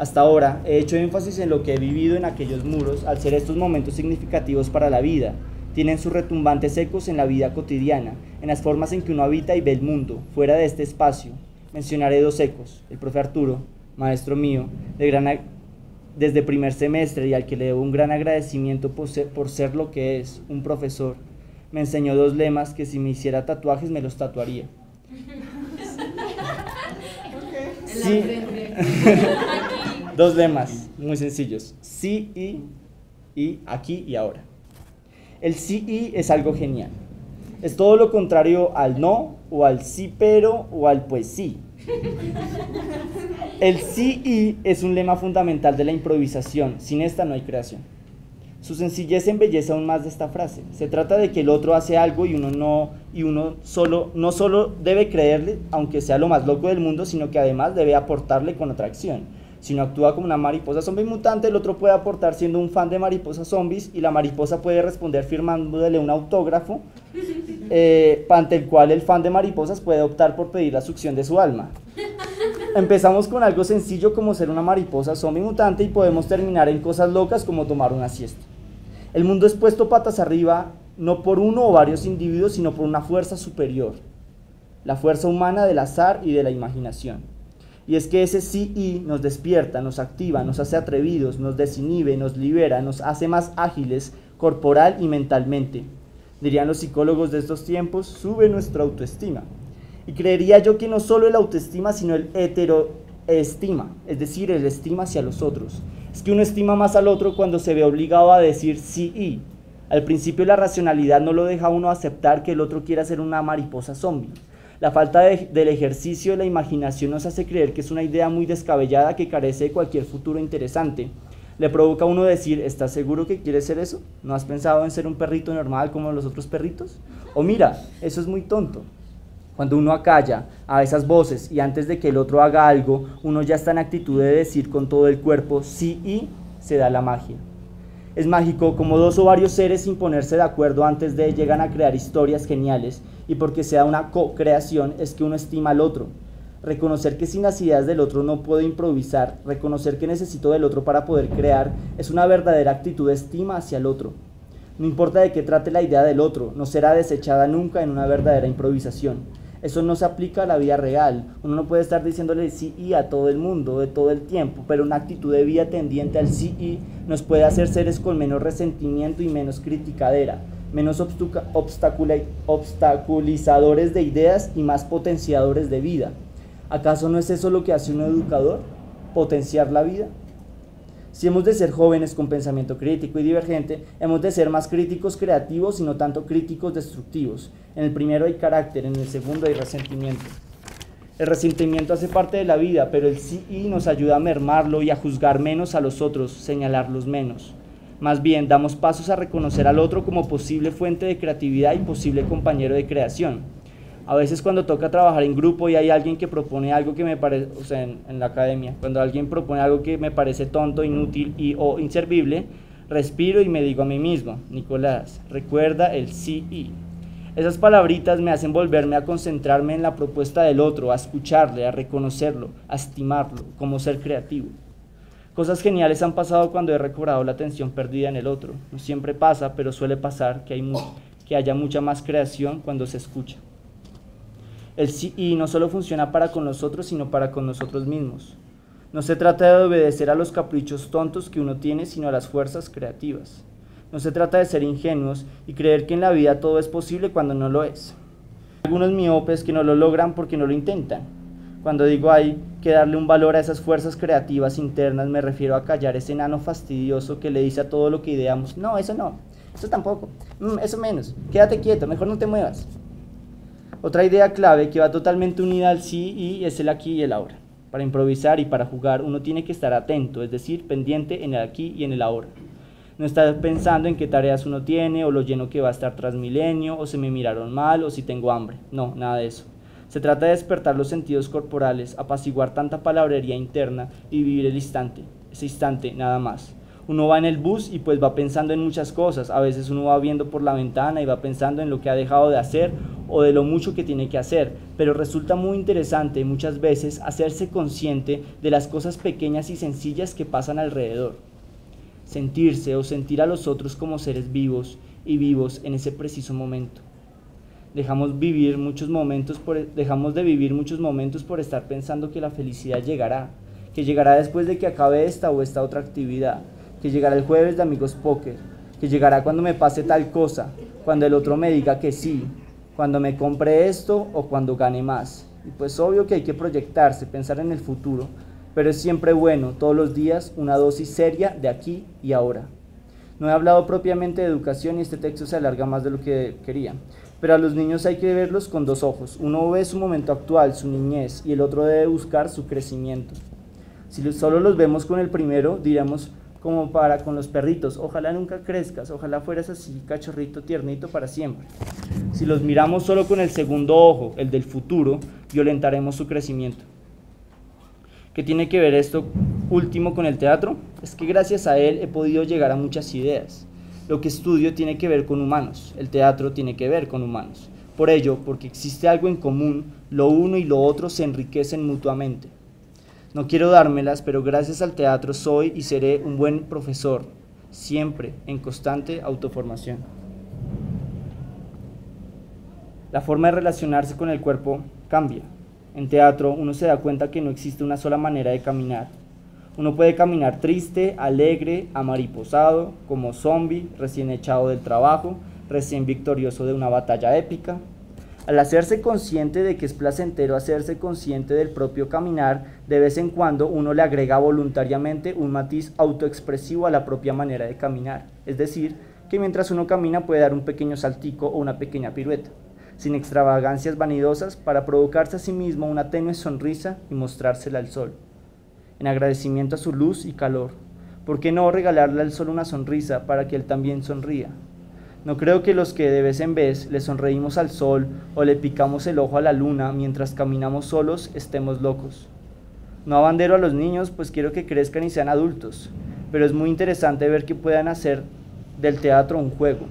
Hasta ahora he hecho énfasis en lo que he vivido en aquellos muros al ser estos momentos significativos para la vida. Tienen sus retumbantes ecos en la vida cotidiana, en las formas en que uno habita y ve el mundo, fuera de este espacio. Mencionaré dos ecos. El profe Arturo, maestro mío, de gran desde primer semestre y al que le debo un gran agradecimiento por ser, por ser lo que es, un profesor, me enseñó dos lemas que si me hiciera tatuajes me los tatuaría. Sí. Dos lemas muy sencillos. Sí y, y aquí y ahora. El sí y es algo genial. Es todo lo contrario al no o al sí pero o al pues sí. El sí y es un lema fundamental de la improvisación. Sin esta no hay creación. Su sencillez embellece aún más de esta frase. Se trata de que el otro hace algo y uno no y uno solo no solo debe creerle, aunque sea lo más loco del mundo, sino que además debe aportarle con otra acción. Si no actúa como una mariposa zombie mutante, el otro puede aportar siendo un fan de mariposas zombies y la mariposa puede responder firmándole un autógrafo eh, ante el cual el fan de mariposas puede optar por pedir la succión de su alma. Empezamos con algo sencillo como ser una mariposa zombie mutante y podemos terminar en cosas locas como tomar una siesta. El mundo es puesto patas arriba no por uno o varios individuos, sino por una fuerza superior, la fuerza humana del azar y de la imaginación. Y es que ese sí y nos despierta, nos activa, nos hace atrevidos, nos desinhibe, nos libera, nos hace más ágiles corporal y mentalmente. Dirían los psicólogos de estos tiempos, sube nuestra autoestima. Y creería yo que no solo el autoestima, sino el heteroestima, es decir, el estima hacia los otros. Es que uno estima más al otro cuando se ve obligado a decir sí y. Al principio la racionalidad no lo deja uno aceptar que el otro quiera ser una mariposa zombie. La falta de- del ejercicio de la imaginación nos hace creer que es una idea muy descabellada que carece de cualquier futuro interesante. Le provoca a uno decir, ¿estás seguro que quieres ser eso? ¿No has pensado en ser un perrito normal como los otros perritos? O mira, eso es muy tonto. Cuando uno acalla a esas voces y antes de que el otro haga algo, uno ya está en actitud de decir con todo el cuerpo sí y se da la magia. Es mágico como dos o varios seres sin ponerse de acuerdo antes de llegan a crear historias geniales y porque sea una co-creación es que uno estima al otro. Reconocer que sin las ideas del otro no puedo improvisar, reconocer que necesito del otro para poder crear, es una verdadera actitud de estima hacia el otro. No importa de qué trate la idea del otro, no será desechada nunca en una verdadera improvisación. Eso no se aplica a la vida real. Uno no puede estar diciéndole sí y a todo el mundo de todo el tiempo, pero una actitud de vida tendiente al sí y nos puede hacer seres con menos resentimiento y menos criticadera, menos obstaculizadores de ideas y más potenciadores de vida. ¿Acaso no es eso lo que hace un educador? ¿Potenciar la vida? Si hemos de ser jóvenes con pensamiento crítico y divergente, hemos de ser más críticos creativos y no tanto críticos destructivos. En el primero hay carácter, en el segundo hay resentimiento. El resentimiento hace parte de la vida, pero el sí y nos ayuda a mermarlo y a juzgar menos a los otros, señalarlos menos. Más bien, damos pasos a reconocer al otro como posible fuente de creatividad y posible compañero de creación. A veces cuando toca trabajar en grupo y hay alguien que propone algo que me parece, o sea, en, la academia, cuando alguien propone algo que me parece tonto, inútil y o inservible, respiro y me digo a mí mismo, Nicolás, recuerda el sí y. Esas palabritas me hacen volverme a concentrarme en la propuesta del otro, a escucharle, a reconocerlo, a estimarlo, como ser creativo. Cosas geniales han pasado cuando he recobrado la atención perdida en el otro. No siempre pasa, pero suele pasar que, hay que haya mucha más creación cuando se escucha. El y no solo funciona para con nosotros, sino para con nosotros mismos. No se trata de obedecer a los caprichos tontos que uno tiene, sino a las fuerzas creativas. No se trata de ser ingenuos y creer que en la vida todo es posible cuando no lo es. Algunos miopes que no lo logran porque no lo intentan. Cuando digo hay que darle un valor a esas fuerzas creativas internas, me refiero a callar ese enano fastidioso que le dice a todo lo que ideamos, no, eso no, eso tampoco, mm, eso menos, quédate quieto, mejor no te muevas. Otra idea clave que va totalmente unida al sí y es el aquí y el ahora. Para improvisar y para jugar uno tiene que estar atento, es decir, pendiente en el aquí y en el ahora. No estar pensando en qué tareas uno tiene o lo lleno que va a estar tras milenio o se me miraron mal o si tengo hambre. No, nada de eso. Se trata de despertar los sentidos corporales, apaciguar tanta palabrería interna y vivir el instante, ese instante nada más. Uno va en el bus y pues va pensando en muchas cosas. A veces uno va viendo por la ventana y va pensando en lo que ha dejado de hacer o de lo mucho que tiene que hacer. Pero resulta muy interesante muchas veces hacerse consciente de las cosas pequeñas y sencillas que pasan alrededor. Sentirse o sentir a los otros como seres vivos y vivos en ese preciso momento. Dejamos, vivir muchos momentos por, dejamos de vivir muchos momentos por estar pensando que la felicidad llegará, que llegará después de que acabe esta o esta otra actividad, que llegará el jueves de amigos póker, que llegará cuando me pase tal cosa, cuando el otro me diga que sí, cuando me compre esto o cuando gane más. Y pues obvio que hay que proyectarse, pensar en el futuro, pero es siempre bueno, todos los días, una dosis seria de aquí y ahora. No he hablado propiamente de educación y este texto se alarga más de lo que quería. Pero a los niños hay que verlos con dos ojos. Uno ve su momento actual, su niñez, y el otro debe buscar su crecimiento. Si solo los vemos con el primero, diremos como para con los perritos, ojalá nunca crezcas, ojalá fueras así, cachorrito tiernito para siempre. Si los miramos solo con el segundo ojo, el del futuro, violentaremos su crecimiento. ¿Qué tiene que ver esto último con el teatro? Es que gracias a él he podido llegar a muchas ideas. Lo que estudio tiene que ver con humanos, el teatro tiene que ver con humanos. Por ello, porque existe algo en común, lo uno y lo otro se enriquecen mutuamente. No quiero dármelas, pero gracias al teatro soy y seré un buen profesor, siempre en constante autoformación. La forma de relacionarse con el cuerpo cambia. En teatro uno se da cuenta que no existe una sola manera de caminar. Uno puede caminar triste, alegre, amariposado, como zombie, recién echado del trabajo, recién victorioso de una batalla épica. Al hacerse consciente de que es placentero hacerse consciente del propio caminar, de vez en cuando uno le agrega voluntariamente un matiz autoexpresivo a la propia manera de caminar. Es decir, que mientras uno camina puede dar un pequeño saltico o una pequeña pirueta, sin extravagancias vanidosas, para provocarse a sí mismo una tenue sonrisa y mostrársela al sol en agradecimiento a su luz y calor. ¿Por qué no regalarle al sol una sonrisa para que él también sonría? No creo que los que de vez en vez le sonreímos al sol o le picamos el ojo a la luna mientras caminamos solos estemos locos. No abandero a los niños, pues quiero que crezcan y sean adultos, pero es muy interesante ver que puedan hacer del teatro un juego.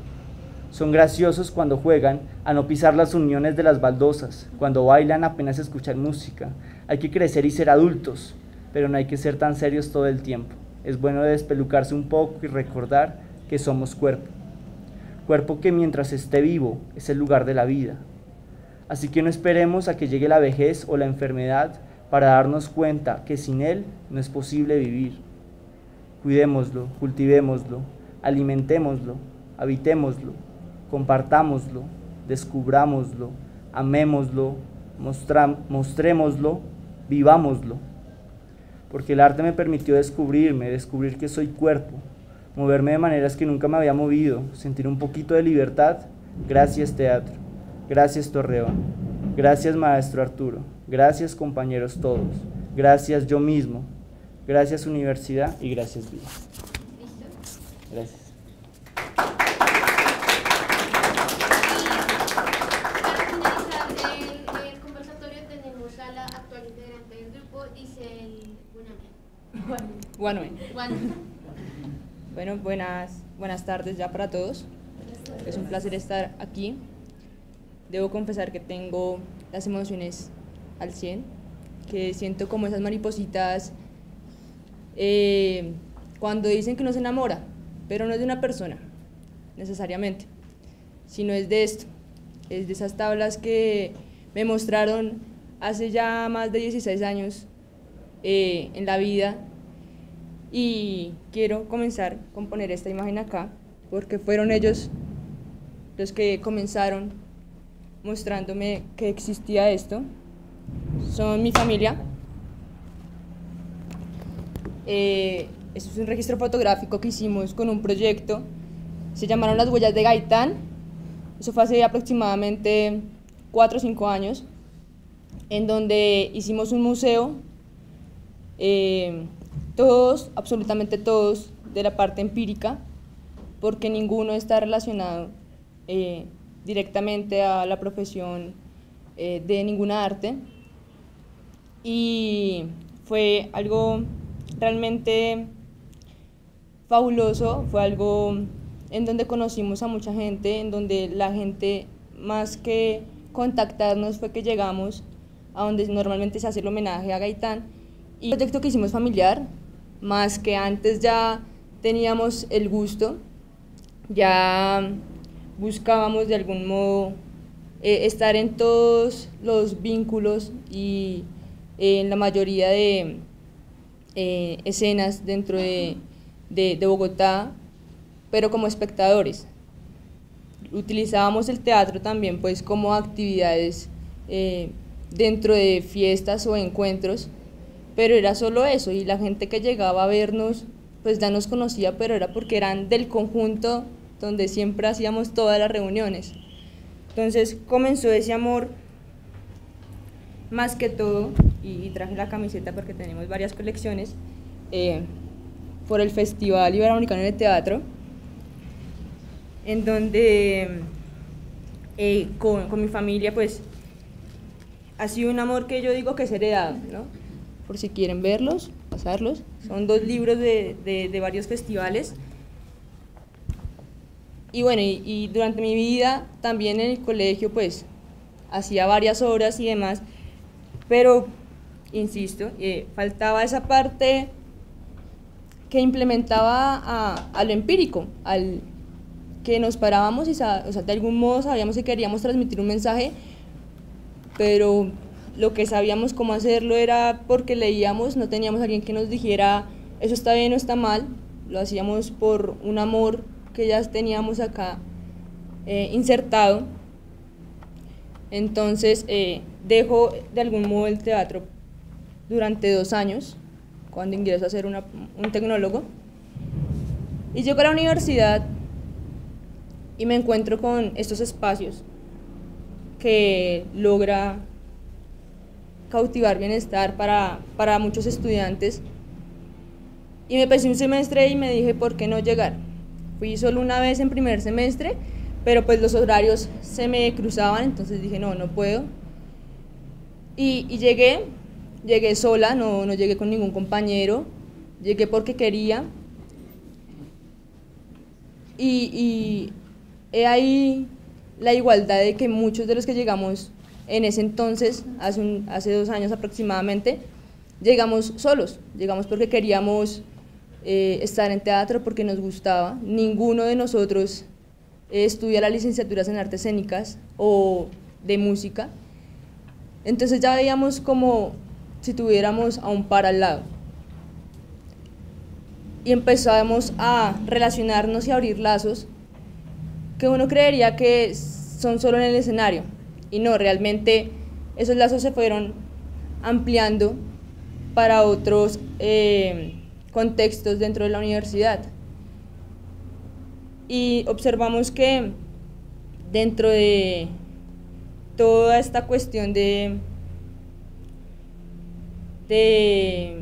Son graciosos cuando juegan a no pisar las uniones de las baldosas, cuando bailan apenas escuchar música. Hay que crecer y ser adultos, pero no hay que ser tan serios todo el tiempo. Es bueno despelucarse un poco y recordar que somos cuerpo. Cuerpo que mientras esté vivo es el lugar de la vida. Así que no esperemos a que llegue la vejez o la enfermedad para darnos cuenta que sin él no es posible vivir. Cuidémoslo, cultivémoslo, alimentémoslo, habitémoslo, compartámoslo, descubrámoslo, amémoslo, mostrémoslo, vivámoslo. porque el arte me permitió descubrirme, descubrir que soy cuerpo, moverme de maneras que nunca me había movido, sentir un poquito de libertad. Gracias teatro, gracias Torreón, gracias maestro Arturo, gracias compañeros todos, gracias yo mismo, gracias universidad y gracias vida. Listo. Gracias. Para finalizar el, el Bueno, buenas, buenas tardes ya para todos. Es un placer estar aquí. Debo confesar que tengo las emociones al 100, que siento como esas maripositas eh, cuando dicen que uno se enamora, pero no es de una persona, necesariamente, sino es de esto, es de esas tablas que me mostraron hace ya más de 16 años eh, en la vida y quiero comenzar con poner esta imagen acá, porque fueron ellos los que comenzaron mostrándome que existía esto. Son mi familia. Eh, esto es un registro fotográfico que hicimos con un proyecto. Se llamaron Las Huellas de Gaitán. Eso fue hace aproximadamente 4 o 5 años, en donde hicimos un museo. eh, todos, absolutamente todos, de la parte empírica, porque ninguno está relacionado eh, directamente a la profesión eh, de ninguna arte. Y fue algo realmente fabuloso, fue algo en donde conocimos a mucha gente, en donde la gente más que contactarnos fue que llegamos a donde normalmente se hace el homenaje a Gaitán. Y el proyecto que hicimos familiar, más que antes ya teníamos el gusto, ya buscábamos de algún modo eh, estar en todos los vínculos y eh, en la mayoría de eh, escenas dentro de, de, Bogotá, pero como espectadores. Utilizábamos el teatro también pues como actividades dentro de fiestas o encuentros, pero era solo eso y la gente que llegaba a vernos pues ya nos conocía, pero era porque eran del conjunto donde siempre hacíamos todas las reuniones. Entonces comenzó ese amor más que todo, y, traje la camiseta porque tenemos varias colecciones, eh, por el Festival Iberoamericano de Teatro, en donde eh, con, con mi familia pues ha sido un amor que yo digo que es heredado, ¿no? Por si quieren verlos, pasarlos. Son dos libros de, de, varios festivales. Y bueno, y, durante mi vida también en el colegio pues hacía varias obras y demás, pero insisto, eh, faltaba esa parte que implementaba a, lo empírico, al que nos parábamos y de algún modo sabíamos que queríamos transmitir un mensaje, pero lo que sabíamos cómo hacerlo era porque leíamos, no teníamos alguien que nos dijera eso está bien o está mal, lo hacíamos por un amor que ya teníamos acá eh, insertado. Entonces eh, dejo de algún modo el teatro durante dos años, cuando ingreso a ser un tecnólogo. Y llego a la universidad y me encuentro con estos espacios que logra cautivar bienestar para, para muchos estudiantes. Y me pasé un semestre y me dije, ¿por qué no llegar? Fui solo una vez en primer semestre, pero pues los horarios se me cruzaban, entonces dije, no, no puedo. Y, y llegué, llegué sola, no, no llegué con ningún compañero, llegué porque quería. Y, y he ahí la igualdad de que muchos de los que llegamos en ese entonces, hace, dos años aproximadamente, llegamos solos, llegamos porque queríamos eh, estar en teatro, porque nos gustaba. Ninguno de nosotros eh, estudia las licenciaturas en artes escénicas o de música. Entonces ya veíamos como si tuviéramos a un par al lado. Y empezamos a relacionarnos y a abrir lazos que uno creería que son solo en el escenario. Y no, realmente esos lazos se fueron ampliando para otros eh, contextos dentro de la universidad. Y observamos que dentro de toda esta cuestión de, de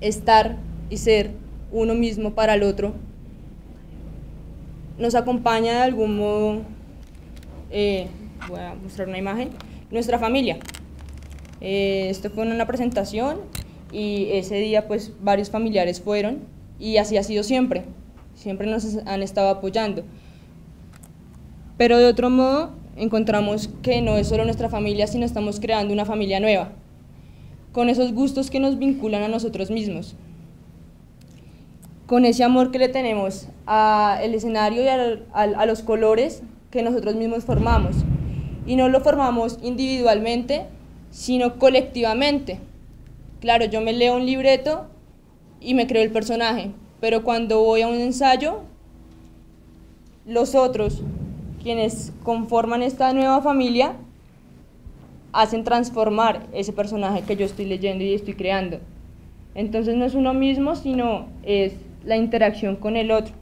estar y ser uno mismo para el otro, nos acompaña de algún modo, eh, voy a mostrar una imagen, nuestra familia. Eh, esto fue una presentación y ese día pues varios familiares fueron y así ha sido siempre, siempre nos han estado apoyando. Pero de otro modo encontramos que no es solo nuestra familia, sino estamos creando una familia nueva, con esos gustos que nos vinculan a nosotros mismos con ese amor que le tenemos al escenario y a los colores que nosotros mismos formamos. Y no lo formamos individualmente, sino colectivamente. Claro, yo me leo un libreto y me creo el personaje, pero cuando voy a un ensayo, los otros, quienes conforman esta nueva familia, hacen transformar ese personaje que yo estoy leyendo y estoy creando. Entonces no es uno mismo, sino es la interacción con el otro.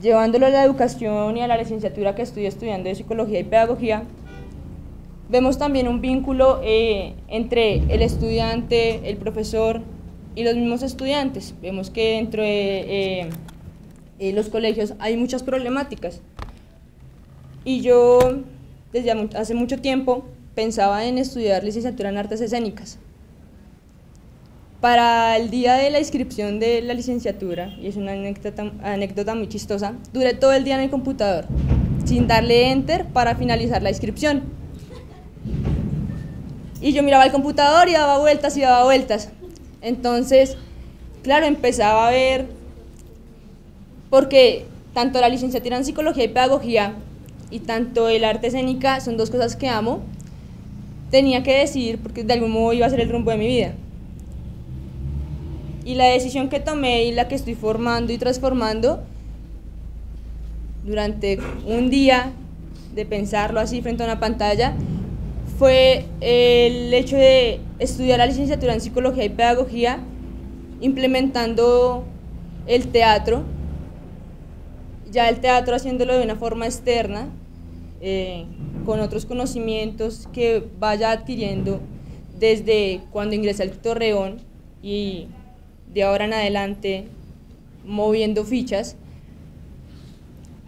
Llevándolo a la educación y a la licenciatura que estoy estudiando de psicología y pedagogía, vemos también un vínculo eh, entre el estudiante, el profesor y los mismos estudiantes. Vemos que dentro de eh, eh, los colegios hay muchas problemáticas. Y yo desde hace mucho tiempo pensaba en estudiar licenciatura en artes escénicas para el día de la inscripción de la licenciatura, y es una anécdota, muy chistosa, duré todo el día en el computador, sin darle enter para finalizar la inscripción. Y yo miraba el computador y daba vueltas y daba vueltas. Entonces, claro, empezaba a ver, porque tanto la licenciatura en psicología y pedagogía y tanto el arte escénica son dos cosas que amo, tenía que decidir porque de algún modo iba a ser el rumbo de mi vida. Y la decisión que tomé y la que estoy formando y transformando durante un día de pensarlo así frente a una pantalla fue el hecho de estudiar la licenciatura en psicología y pedagogía implementando el teatro, ya el teatro haciéndolo de una forma externa, eh, con otros conocimientos que vaya adquiriendo desde cuando ingresé al Torreón y de ahora en adelante moviendo fichas,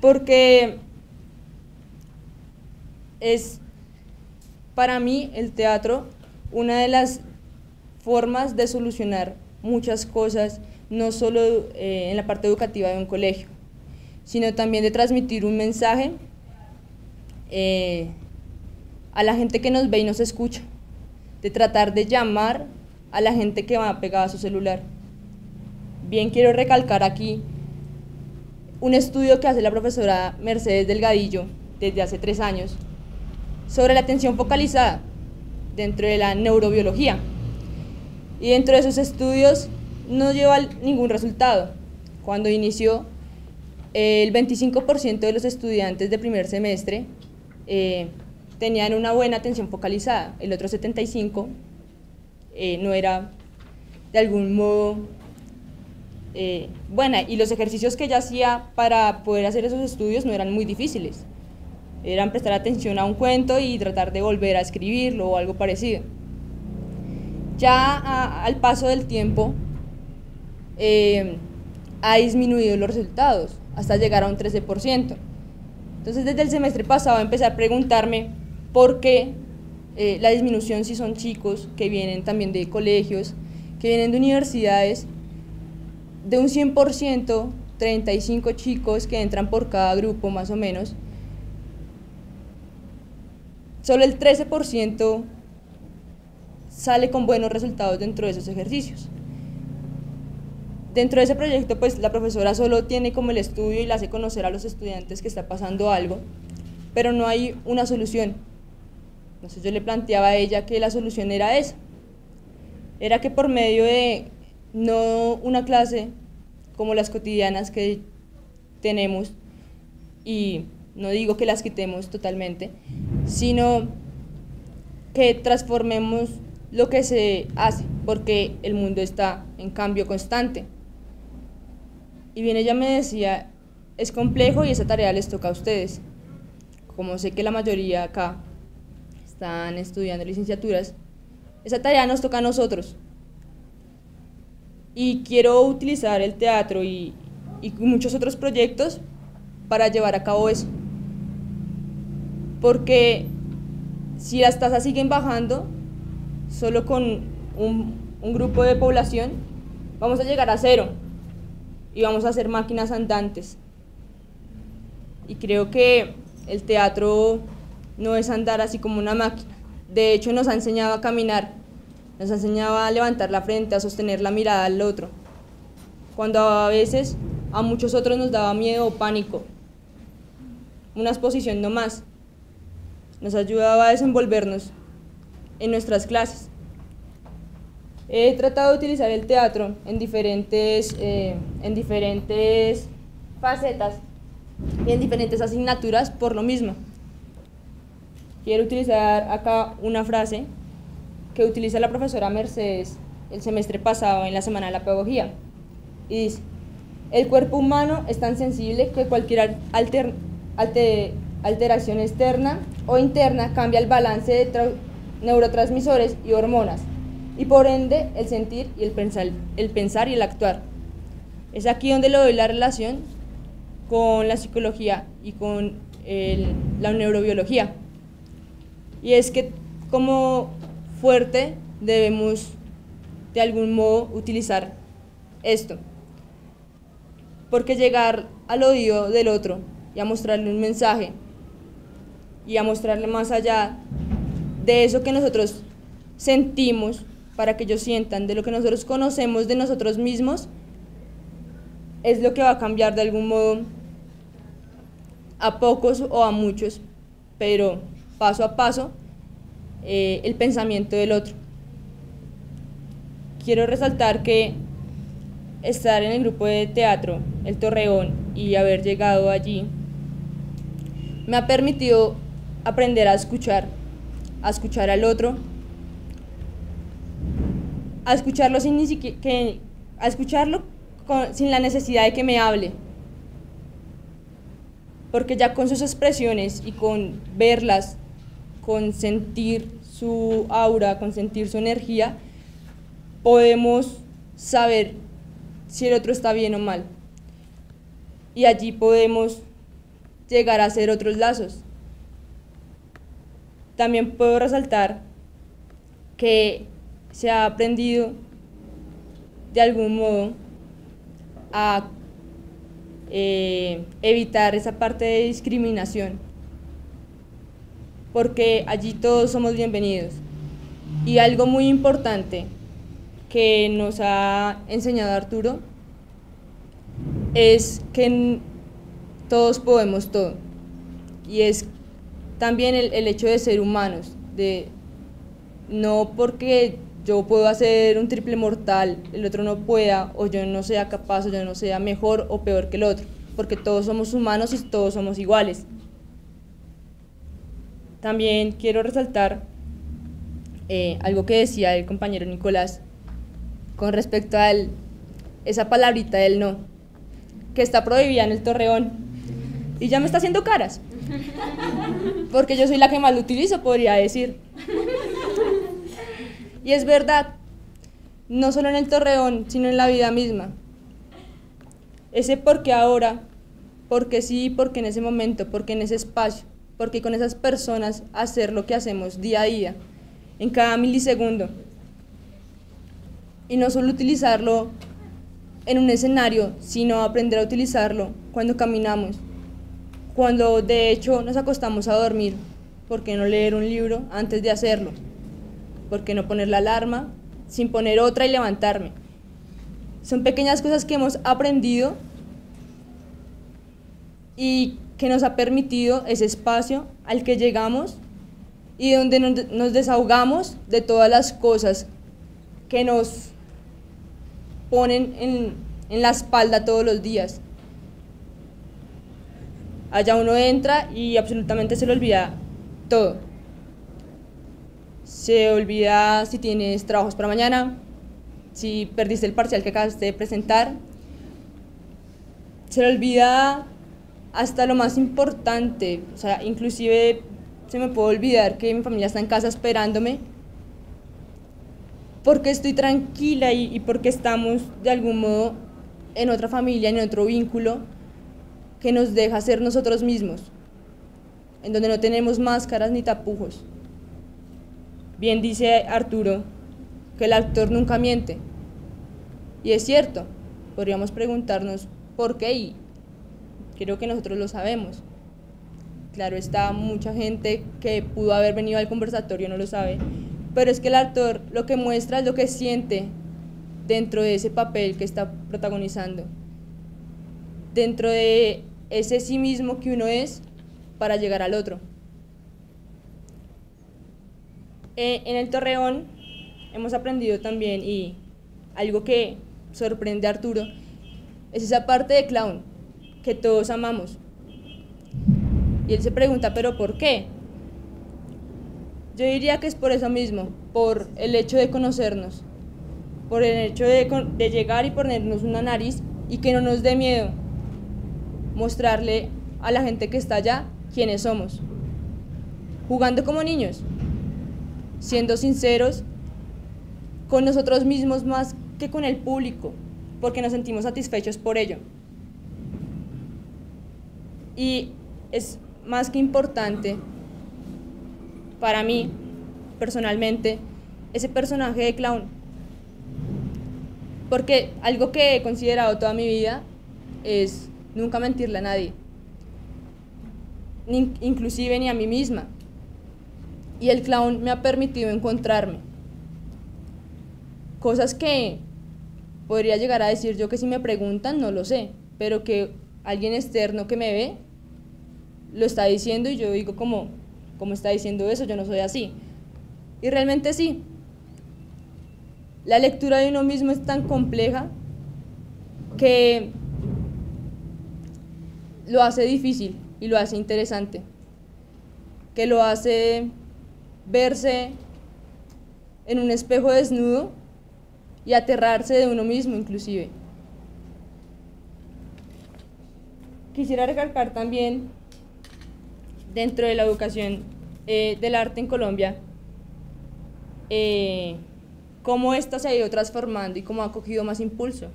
porque es para mí el teatro una de las formas de solucionar muchas cosas, no solo eh, en la parte educativa de un colegio, sino también de transmitir un mensaje eh, a la gente que nos ve y nos escucha, de tratar de llamar a la gente que va pegada a su celular. Bien quiero recalcar aquí un estudio que hace la profesora Mercedes Delgadillo desde hace tres años sobre la atención focalizada dentro de la neurobiología. Y dentro de esos estudios no lleva ningún resultado. Cuando inició, el 25% de los estudiantes de primer semestre eh, tenían una buena atención focalizada, el otro 75% eh, no era de algún modo eh, buena y los ejercicios que ella hacía para poder hacer esos estudios no eran muy difíciles. Eran prestar atención a un cuento y tratar de volver a escribirlo o algo parecido. Ya al paso del tiempo eh, ha disminuido los resultados hasta llegar a un 13%. Entonces desde el semestre pasado empecé a preguntarme por qué eh, la disminución si son chicos que vienen también de colegios, que vienen de universidades de un 100%, 35 chicos que entran por cada grupo más o menos, solo el 13% sale con buenos resultados dentro de esos ejercicios. Dentro de ese proyecto, pues la profesora solo tiene como el estudio y le hace conocer a los estudiantes que está pasando algo, pero no hay una solución. Entonces yo le planteaba a ella que la solución era esa. Era que por medio de no una clase como las cotidianas que tenemos, y no digo que las quitemos totalmente, sino que transformemos lo que se hace, porque el mundo está en cambio constante. Y bien ella me decía, es complejo y esa tarea les toca a ustedes. Como sé que la mayoría acá están estudiando licenciaturas, esa tarea nos toca a nosotros. Y quiero utilizar el teatro y, y muchos otros proyectos para llevar a cabo eso. Porque si las tasas siguen bajando, solo con un, un grupo de población, vamos a llegar a cero y vamos a hacer máquinas andantes. Y creo que el teatro no es andar así como una máquina. De hecho, nos ha enseñado a caminar, nos ha enseñado a levantar la frente, a sostener la mirada al otro. Cuando a veces a muchos otros nos daba miedo o pánico. Una exposición no más. Nos ayudaba a desenvolvernos en nuestras clases. He tratado de utilizar el teatro en diferentes, eh, en diferentes facetas y en diferentes asignaturas por lo mismo. Quiero utilizar acá una frase que utiliza la profesora Mercedes el semestre pasado en la Semana de la Pedagogía. Y dice, el cuerpo humano es tan sensible que cualquier alter, alter, alteración externa o interna cambia el balance de neurotransmisores y hormonas, y por ende el sentir y el pensar, el pensar y el actuar. Es aquí donde le doy la relación con la psicología y con la neurobiología. Y es que como fuerte debemos de algún modo utilizar esto. Porque llegar al oído del otro y a mostrarle un mensaje y a mostrarle más allá de eso que nosotros sentimos para que ellos sientan, de lo que nosotros conocemos de nosotros mismos, es lo que va a cambiar de algún modo a pocos o a muchos, pero paso a paso eh, el pensamiento del otro. Quiero resaltar que estar en el grupo de teatro El Torreón y haber llegado allí me ha permitido aprender a escuchar, a escuchar al otro, a escucharlo sin ni siquiera que, a escucharlo sin la necesidad de que me hable. Porque ya con sus expresiones y con verlas, con sentir su aura, con sentir su energía, podemos saber si el otro está bien o mal. Y allí podemos llegar a hacer otros lazos. También puedo resaltar que se ha aprendido de algún modo a eh, evitar esa parte de discriminación, porque allí todos somos bienvenidos. Y algo muy importante que nos ha enseñado Arturo es que todos podemos todo. Y es también el, el, hecho de ser humanos, de no porque yo puedo hacer un triple mortal, el otro no pueda, o yo no sea capaz, o yo no sea mejor o peor que el otro, porque todos somos humanos y todos somos iguales. También quiero resaltar eh, algo que decía el compañero Nicolás con respecto a esa palabrita del no, que está prohibida en el torreón y ya me está haciendo caras. Porque yo soy la que más lo utilizo, podría decir. Y es verdad, no solo en el torreón, sino en la vida misma. Ese porque ahora, porque sí, porque en ese momento, porque en ese espacio, porque con esas personas hacer lo que hacemos día a día, en cada milisegundo. Y no solo utilizarlo en un escenario, sino aprender a utilizarlo cuando caminamos, cuando de hecho nos acostamos a dormir, ¿por qué no leer un libro antes de hacerlo? ¿Por qué no poner la alarma sin poner otra y levantarme? Son pequeñas cosas que hemos aprendido y que nos ha permitido ese espacio al que llegamos y donde nos desahogamos de todas las cosas que nos ponen en, en la espalda todos los días. Allá uno entra y absolutamente se le olvida todo. se olvida si tienes trabajos para mañana, si perdiste el parcial que acabaste de presentar, se le olvida hasta lo más importante, o sea, inclusive se me puede olvidar que mi familia está en casa esperándome, porque estoy tranquila y, y porque estamos de algún modo en otra familia, en otro vínculo que nos deja ser nosotros mismos, en donde no tenemos máscaras ni tapujos. Bien dice Arturo que el actor nunca miente. Y es cierto, podríamos preguntarnos por qué y creo que nosotros lo sabemos. Claro está, mucha gente que pudo haber venido al conversatorio no lo sabe, pero es que el actor lo que muestra es lo que siente dentro de ese papel que está protagonizando, dentro de ese sí mismo que uno es para llegar al otro. Eh, en el Torreón hemos aprendido también y algo que sorprende a Arturo es esa parte de clown que todos amamos. Y él se pregunta, ¿pero por qué? Yo diría que es por eso mismo, por el hecho de conocernos, por el hecho de, de llegar y ponernos una nariz y que no nos dé miedo mostrarle a la gente que está allá quiénes somos. Jugando como niños, siendo sinceros con nosotros mismos más que con el público, porque nos sentimos satisfechos por ello. Y es más que importante para mí, personalmente, ese personaje de clown. Porque algo que he considerado toda mi vida es nunca mentirle a nadie, ni, inclusive ni a mí misma. Y el clown me ha permitido encontrarme. Cosas que podría llegar a decir yo que si me preguntan no lo sé, pero que alguien externo que me ve lo está diciendo y yo digo como, ¿cómo está diciendo eso? Yo no soy así. Y realmente sí. La lectura de uno mismo es tan compleja que lo hace difícil y lo hace interesante, que lo hace verse en un espejo desnudo y aterrarse de uno mismo inclusive. Quisiera recalcar también dentro de la educación eh, del arte en Colombia eh, cómo ésta se ha ido transformando y cómo ha cogido más impulso.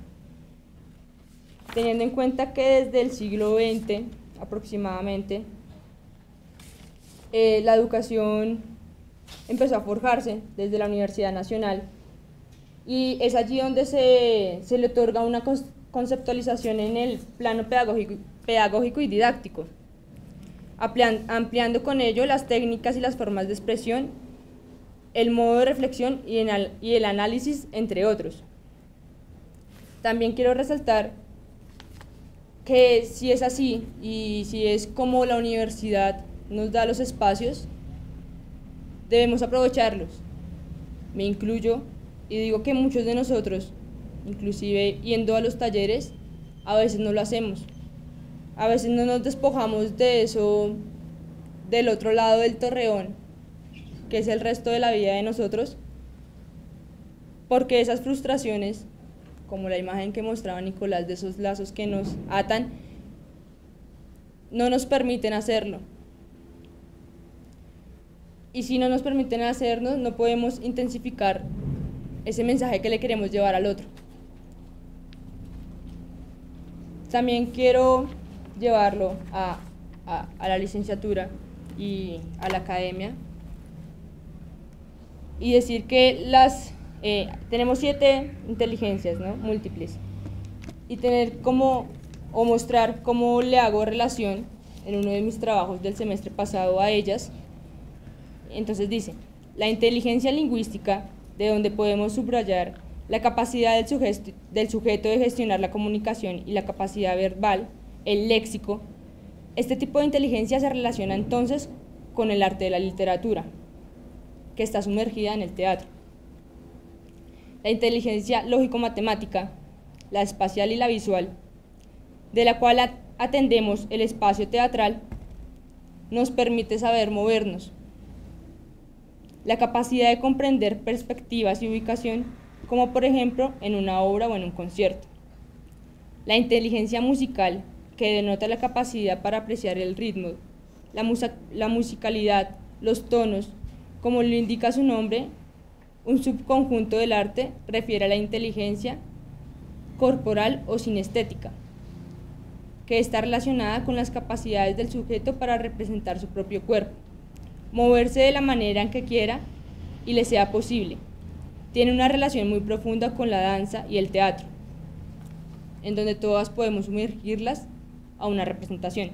Teniendo en cuenta que desde el siglo XX aproximadamente eh, la educación empezó a forjarse desde la Universidad Nacional y es allí donde se, se le otorga una conceptualización en el plano pedagógico, pedagógico y didáctico, ampliando con ello las técnicas y las formas de expresión, el modo de reflexión y, el análisis, entre otros. También quiero resaltar que si es así y si es como la universidad nos da los espacios, debemos aprovecharlos. Me incluyo y digo que muchos de nosotros, inclusive yendo a los talleres, a veces no lo hacemos. A veces no nos despojamos de eso del otro lado del torreón, que es el resto de la vida de nosotros, porque esas frustraciones como la imagen que mostraba Nicolás de esos lazos que nos atan, no nos permiten hacerlo. Y si no nos permiten hacerlo, no podemos intensificar ese mensaje que le queremos llevar al otro. También quiero llevarlo a, a, a la licenciatura y a la academia y decir que las eh, tenemos siete inteligencias ¿no? múltiples y tener como o mostrar cómo le hago relación en uno de mis trabajos del semestre pasado a ellas. Entonces dice, la inteligencia lingüística, de donde podemos subrayar la capacidad del sujeto, del sujeto de gestionar la comunicación y la capacidad verbal, el léxico, este tipo de inteligencia se relaciona entonces con el arte de la literatura, que está sumergida en el teatro la inteligencia lógico-matemática, la espacial y la visual, de la cual atendemos el espacio teatral, nos permite saber movernos. la capacidad de comprender perspectivas y ubicación, como por ejemplo en una obra o en un concierto. La inteligencia musical, que denota la capacidad para apreciar el ritmo, la, musa- la musicalidad, los tonos, como lo indica su nombre, un subconjunto del arte refiere a la inteligencia corporal o sinestética, que está relacionada con las capacidades del sujeto para representar su propio cuerpo, moverse de la manera en que quiera y le sea posible. Tiene una relación muy profunda con la danza y el teatro, en donde todas podemos sumergirlas a una representación.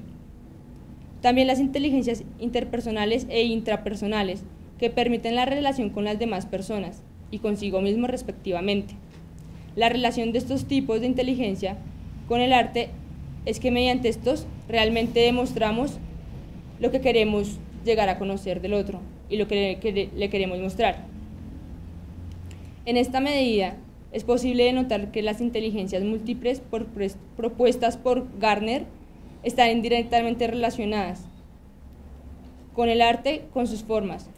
También las inteligencias interpersonales e intrapersonales, que permiten la relación con las demás personas y consigo mismo respectivamente. La relación de estos tipos de inteligencia con el arte es que mediante estos realmente demostramos lo que queremos llegar a conocer del otro y lo que le, que le queremos mostrar. En esta medida, es posible notar que las inteligencias múltiples propuestas por Garner están indirectamente relacionadas con el arte, con sus formas.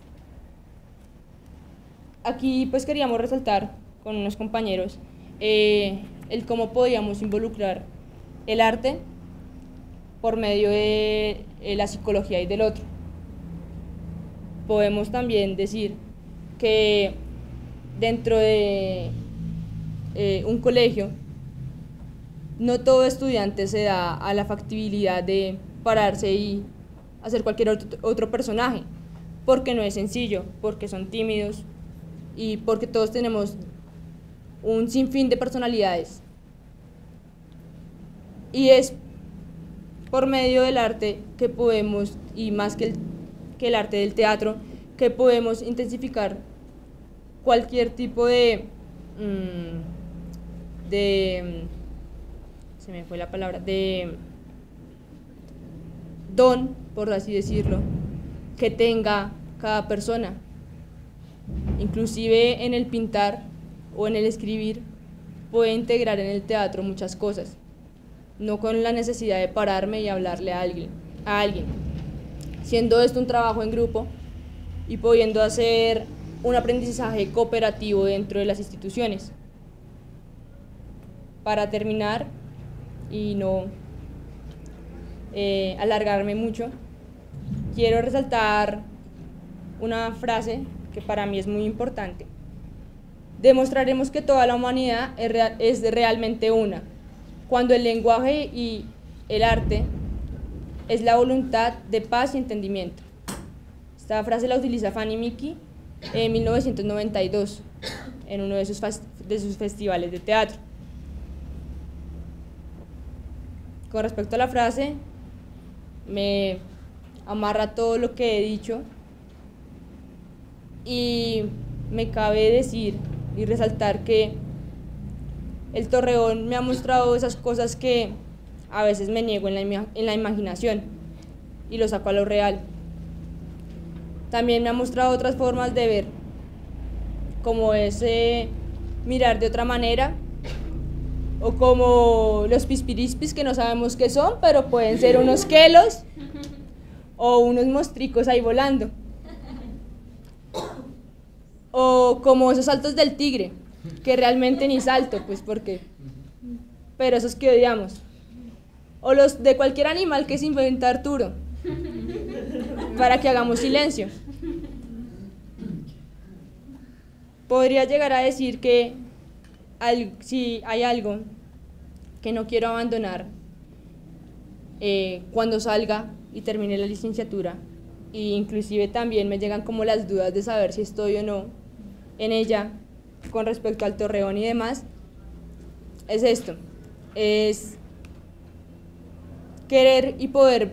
Aquí pues queríamos resaltar con unos compañeros eh, el cómo podíamos involucrar el arte por medio de la psicología y del otro. Podemos también decir que dentro de eh, un colegio, no todo estudiante se da a la factibilidad de pararse y hacer cualquier otro, personaje, porque no es sencillo, porque son tímidos y porque todos tenemos un sinfín de personalidades. Y es por medio del arte que podemos, y más que el, que el arte del teatro, que podemos intensificar cualquier tipo de, mm, de, mm, se me fue la palabra, de don, por así decirlo, que tenga cada persona. Inclusive en el pintar o en el escribir puede integrar en el teatro muchas cosas, no con la necesidad de pararme y hablarle a alguien, a alguien. Siendo esto un trabajo en grupo y pudiendo hacer un aprendizaje cooperativo dentro de las instituciones. Para terminar y no eh, alargarme mucho, quiero resaltar una frase que para mí es muy importante. Demostraremos que toda la humanidad es, rea- es realmente una, cuando el lenguaje y el arte es la voluntad de paz y entendimiento. Esta frase la utiliza Fanny Mickey en 1992 en uno de sus festivales de teatro. Con respecto a la frase, me amarra todo lo que he dicho y me cabe decir y resaltar que el Torreón me ha mostrado esas cosas que a veces me niego en la, en la imaginación y lo saco a lo real. También me ha mostrado otras formas de ver, como ese mirar de otra manera, o como los pispirispis que no sabemos qué son, pero pueden ser unos quelos o unos mostricos ahí volando. O como esos saltos del tigre, que realmente ni salto, pues porque... Pero esos que odiamos. O los de cualquier animal que se inventa Arturo, para que hagamos silencio. Podría llegar a decir que al- si hay algo que no quiero abandonar eh, cuando salga y termine la licenciatura, e inclusive también me llegan como las dudas de saber si estoy o no en ella con respecto al torreón y demás, es esto, es querer y poder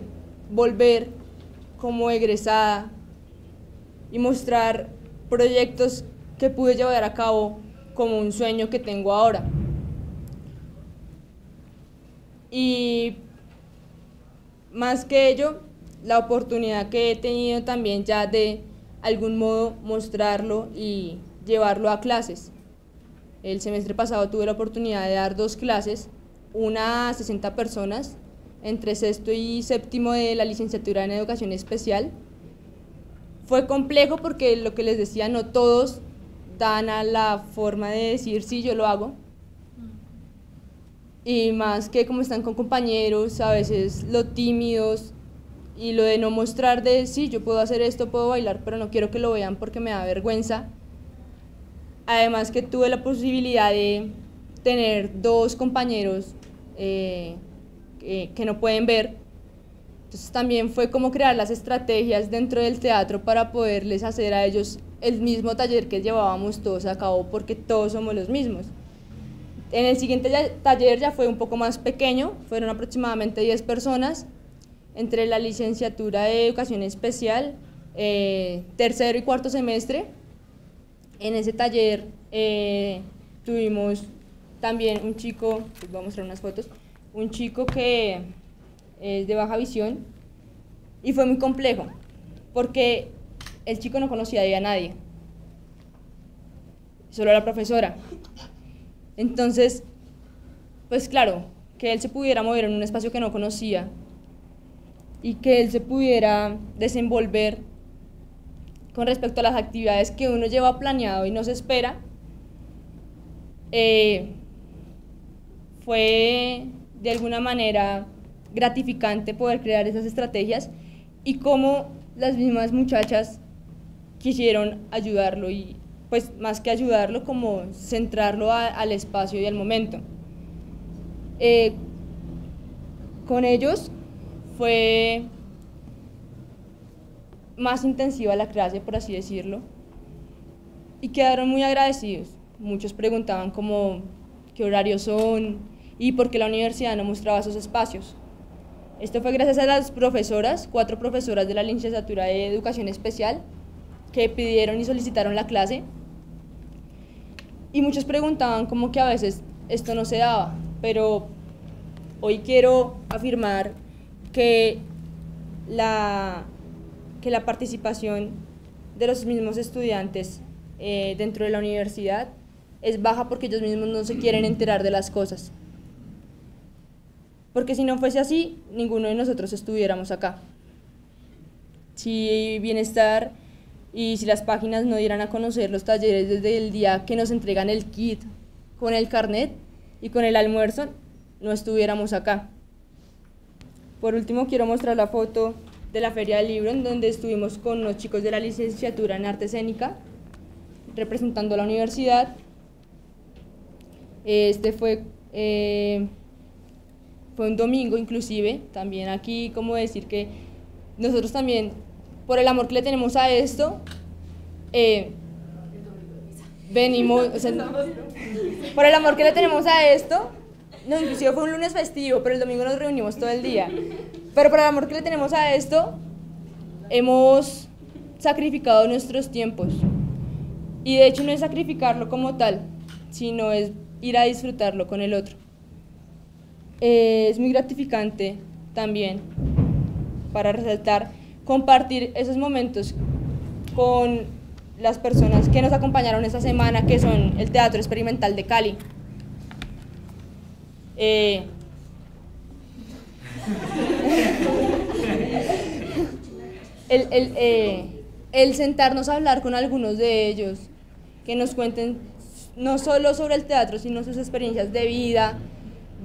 volver como egresada y mostrar proyectos que pude llevar a cabo como un sueño que tengo ahora. Y más que ello, la oportunidad que he tenido también ya de algún modo mostrarlo y llevarlo a clases. El semestre pasado tuve la oportunidad de dar dos clases, una a 60 personas, entre sexto y séptimo de la licenciatura en educación especial, Fue complejo porque lo que les decía, no todos dan la forma de decir sí, yo lo hago. Y más que como están con compañeros, a veces lo tímidos y lo de no mostrar de sí, yo puedo hacer esto, puedo bailar, pero no quiero que lo vean porque me da vergüenza. Además que tuve la posibilidad de tener dos compañeros eh, que, que no pueden ver. Entonces también fue como crear las estrategias dentro del teatro para poderles hacer a ellos el mismo taller que llevábamos todos a cabo porque todos somos los mismos. En el siguiente taller ya fue un poco más pequeño, fueron aproximadamente 10 personas, entre la licenciatura de educación especial, eh, tercero y cuarto semestre. En ese taller eh, tuvimos también un chico, les voy a mostrar unas fotos, un chico que es de baja visión y fue muy complejo porque el chico no conocía a nadie, solo a la profesora. Entonces, pues claro, que él se pudiera mover en un espacio que no conocía y que él se pudiera desenvolver con respecto a las actividades que uno lleva planeado y no se espera, eh, fue de alguna manera gratificante poder crear esas estrategias y cómo las mismas muchachas quisieron ayudarlo y pues más que ayudarlo como centrarlo al espacio y al momento. Eh, con ellos fue más intensiva la clase, por así decirlo, y quedaron muy agradecidos. Muchos preguntaban como qué horarios son y por qué la universidad no mostraba esos espacios. Esto fue gracias a las profesoras, cuatro profesoras de la licenciatura de educación especial, que pidieron y solicitaron la clase. Y muchos preguntaban como que a veces esto no se daba, pero hoy quiero afirmar que la, que la participación de los mismos estudiantes eh, dentro de la universidad es baja porque ellos mismos no se quieren enterar de las cosas. Porque si no fuese así, ninguno de nosotros estuviéramos acá. Si bienestar y si las páginas no dieran a conocer los talleres desde el día que nos entregan el kit con el carnet y con el almuerzo, no estuviéramos acá. Por último, quiero mostrar la foto de la Feria del Libro, en donde estuvimos con unos chicos de la licenciatura en arte escénica, representando a la universidad. Este fue, eh, fue un domingo inclusive, también aquí como decir que nosotros también, por el amor que le tenemos a esto, eh, venimos, o sea, por el amor que le tenemos a esto, no, inclusive fue un lunes festivo, pero el domingo nos reunimos todo el día. Pero por el amor que le tenemos a esto, hemos sacrificado nuestros tiempos. Y de hecho no es sacrificarlo como tal, sino es ir a disfrutarlo con el otro. Eh, es muy gratificante también, para resaltar, compartir esos momentos con las personas que nos acompañaron esta semana, que son el Teatro Experimental de Cali. Eh, el, el, eh, el sentarnos a hablar con algunos de ellos, que nos cuenten no solo sobre el teatro, sino sus experiencias de vida,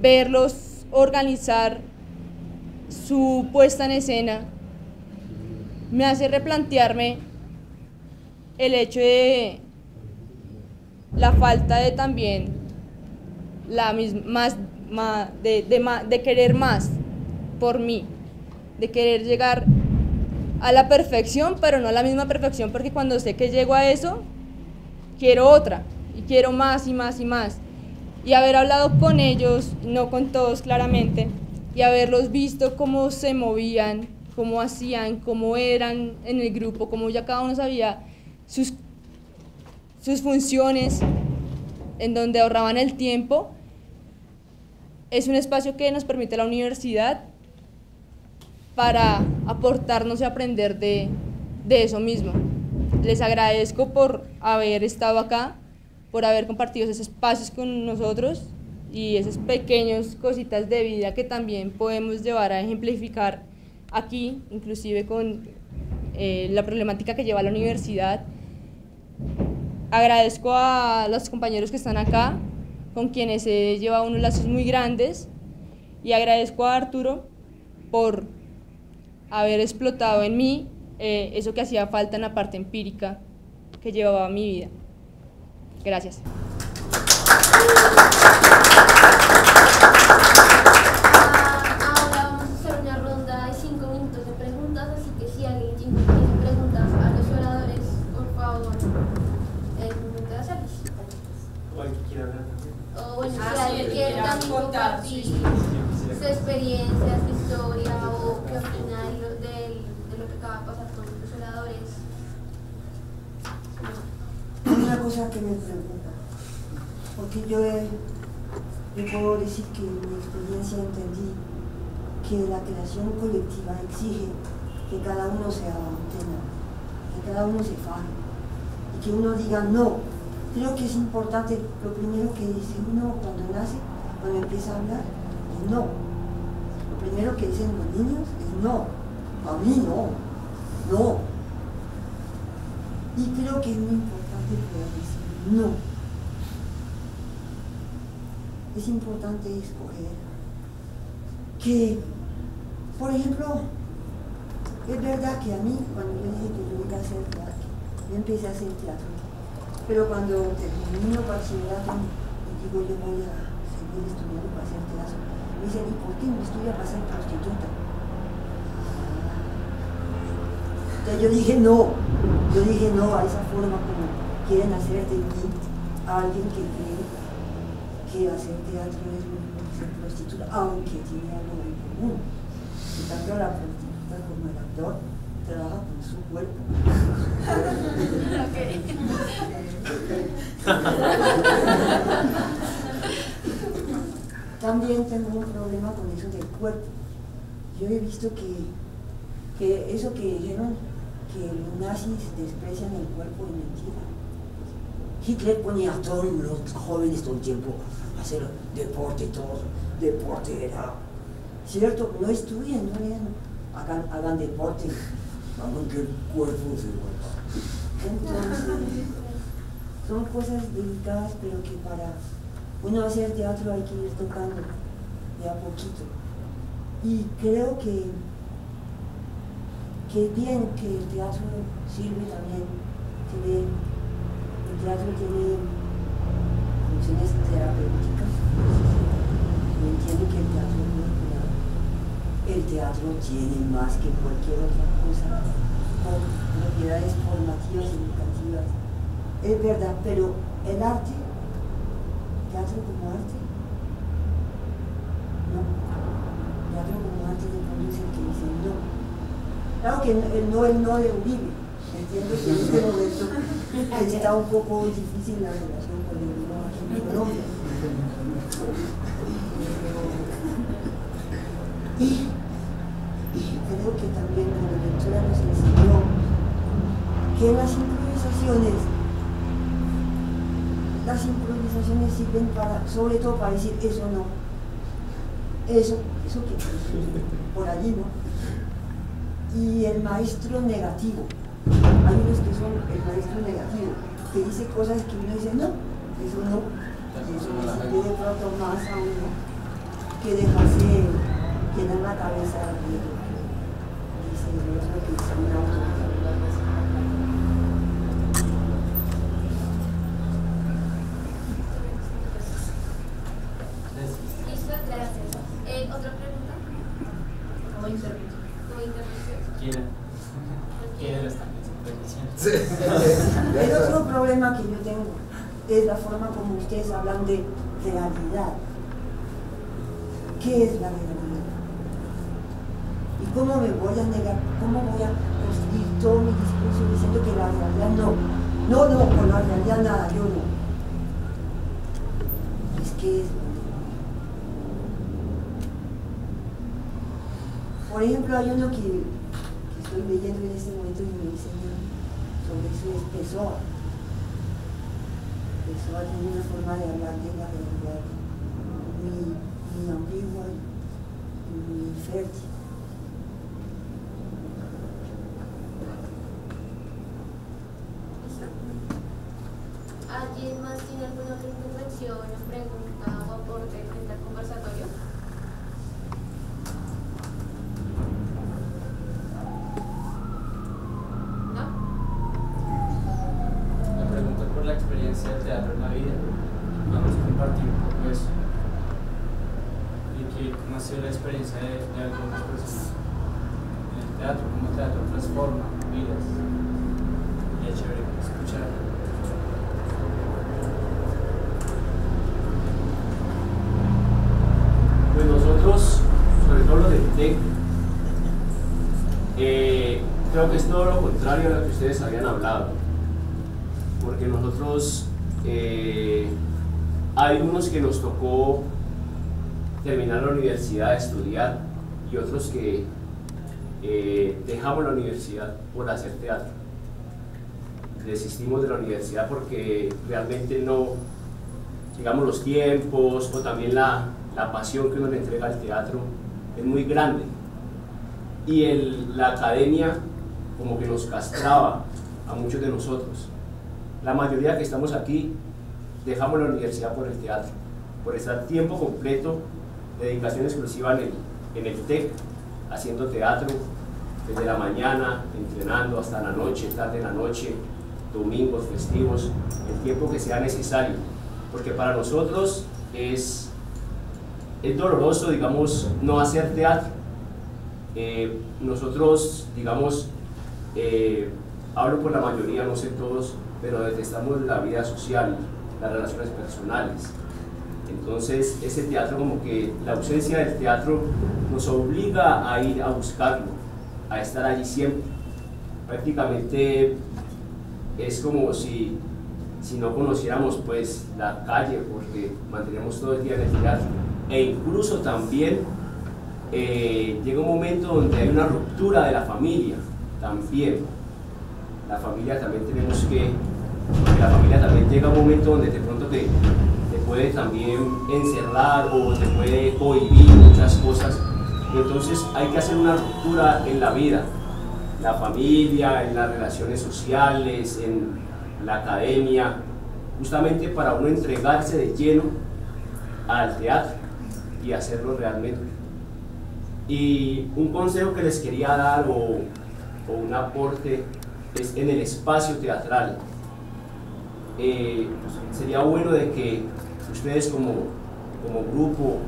verlos organizar su puesta en escena, me hace replantearme el hecho de la falta de también la mis- más, ma- de, de de querer más por mí, de querer llegar a la perfección, pero no a la misma perfección, porque cuando sé que llego a eso, quiero otra, y quiero más y más y más. Y haber hablado con ellos, no con todos claramente, y haberlos visto cómo se movían, cómo hacían, cómo eran en el grupo, cómo ya cada uno sabía sus, sus funciones, en donde ahorraban el tiempo, es un espacio que nos permite la universidad para aportarnos y aprender de, de eso mismo. Les agradezco por haber estado acá, por haber compartido esos espacios con nosotros y esas pequeñas cositas de vida que también podemos llevar a ejemplificar aquí, inclusive con eh, la problemática que lleva la universidad. Agradezco a los compañeros que están acá, con quienes he llevado unos lazos muy grandes, y agradezco a Arturo por haber explotado en mí eh, eso que hacía falta en la parte empírica que llevaba mi vida. Gracias. Me preocupa, porque yo, he- yo puedo decir que en mi experiencia entendí que la creación colectiva exige que cada uno sea antena, que cada uno se faje y que uno diga no. Creo que es importante, lo primero que dice uno cuando nace, cuando empieza a hablar, es no. Lo primero que dicen los niños es no. A mí no. No. Y creo que es muy importante poder no. Es importante escoger que, por ejemplo, es verdad que a mí, cuando yo dije que yo iba a hacer teatro, yo empecé a hacer teatro. Pero cuando terminé el bachillerato y digo yo voy a seguir estudiando para hacer teatro, me dicen, ¿y por qué no estudia para ser prostituta? Entonces yo dije no, yo dije no a esa forma como quieren hacer de mí a alguien que cree que hacer teatro es que ser prostituta, aunque tiene algo en común. En cambio la prostituta como el actor trabaja con su cuerpo. También tengo un problema con eso del cuerpo. Yo he visto que, que eso que dijeron que los nazis desprecian el cuerpo es mentira. Hitler ponía a todos los jóvenes todo el tiempo a hacer deporte, todo. Deporte era. ¿Cierto? No estudien, no lean, hagan, hagan deporte, hagan que el cuerpo se vuelva. Entonces, son cosas delicadas, pero que para uno hacer teatro hay que ir tocando de a poquito. Y creo que, que bien que el teatro sirve también, tiene, teatro tiene funciones terapéuticas. Yo entiendo que el teatro es muy cuidado. El teatro tiene más que cualquier otra cosa, propiedades formativas educativas. Es verdad, pero el arte, teatro como arte, no. Teatro como arte le conduce el que dice no. Claro que el no es no de Uribe. Entiendo que en este momento está un poco difícil la relación con el no aquí en Colombia. Y creo que también la lectura nos enseñó que las improvisaciones las improvisaciones sirven para, sobre todo para decir eso no, eso, eso que por allí no. Y el maestro negativo, hay unos que son el maestro negativo, que dice cosas que uno dice no, eso no, eso sirve de pronto más a uno que dejarse llenar la cabeza de lo que dice el otro que es una autoridad. ¿Listo? Gracias. Eh, ¿Otra pregunta? Como intervención. ¿Como intervención? Quiera. Quiera las intervención. El otro problema que yo tengo es la forma como ustedes hablan de realidad. ¿Qué es la realidad? ¿Y cómo me voy a negar? ¿Cómo voy a construir todo mi discurso diciendo que la realidad no? No, no, con la realidad nada, yo no. Es que es la realidad. Que, que estoy leyendo en este momento y me enseña sobre eso es Pessoa. Pessoa tiene una forma de hablar de la realidad muy, muy ambigua y muy fértil. ¿Alguien más tiene alguna otra intervención o pregunta o aporte frente al conversatorio? ¿No? Me pregunto por la experiencia del teatro en la vida. Vamos a compartir un poco eso. Y que, cómo ha sido la experiencia de, de algunas personas en el teatro, cómo el teatro transforma vidas. Y es chévere escuchar. Pues nosotros, sobre todo los del TEC, eh, creo que es todo lo contrario a lo que ustedes habían hablado. Porque nosotros, eh, hay unos que nos tocó terminar la universidad, estudiar, y otros que eh, dejamos la universidad por hacer teatro. Desistimos de la universidad porque realmente no, digamos, los tiempos o también la, la pasión que uno le entrega al teatro es muy grande. Y la academia como que nos castraba a muchos de nosotros. La mayoría que estamos aquí dejamos la universidad por el teatro, por estar tiempo completo, dedicación exclusiva en el, en el TEC, haciendo teatro desde la mañana, entrenando hasta la noche, tarde en la noche, domingos, festivos, el tiempo que sea necesario. Porque para nosotros es, es doloroso, digamos, no hacer teatro. Eh, nosotros, digamos, eh, hablo por la mayoría, no sé todos, pero detestamos la vida social, las relaciones personales. Entonces, ese teatro, como que la ausencia del teatro nos obliga a ir a buscarlo, a estar allí siempre. Prácticamente es como si, si no conociéramos pues la calle, porque mantenemos todo el día en el teatro. E incluso también eh, llega un momento donde hay una ruptura de la familia, también. La familia también tenemos que, porque la familia también llega un momento donde de pronto te, puede también encerrar o te puede cohibir muchas cosas. Entonces hay que hacer una ruptura en la vida, la familia, en las relaciones sociales, en la academia, justamente para uno entregarse de lleno al teatro y hacerlo realmente. Y un consejo que les quería dar o, o un aporte es en el espacio teatral. Eh, sería bueno de que ustedes como, como grupo,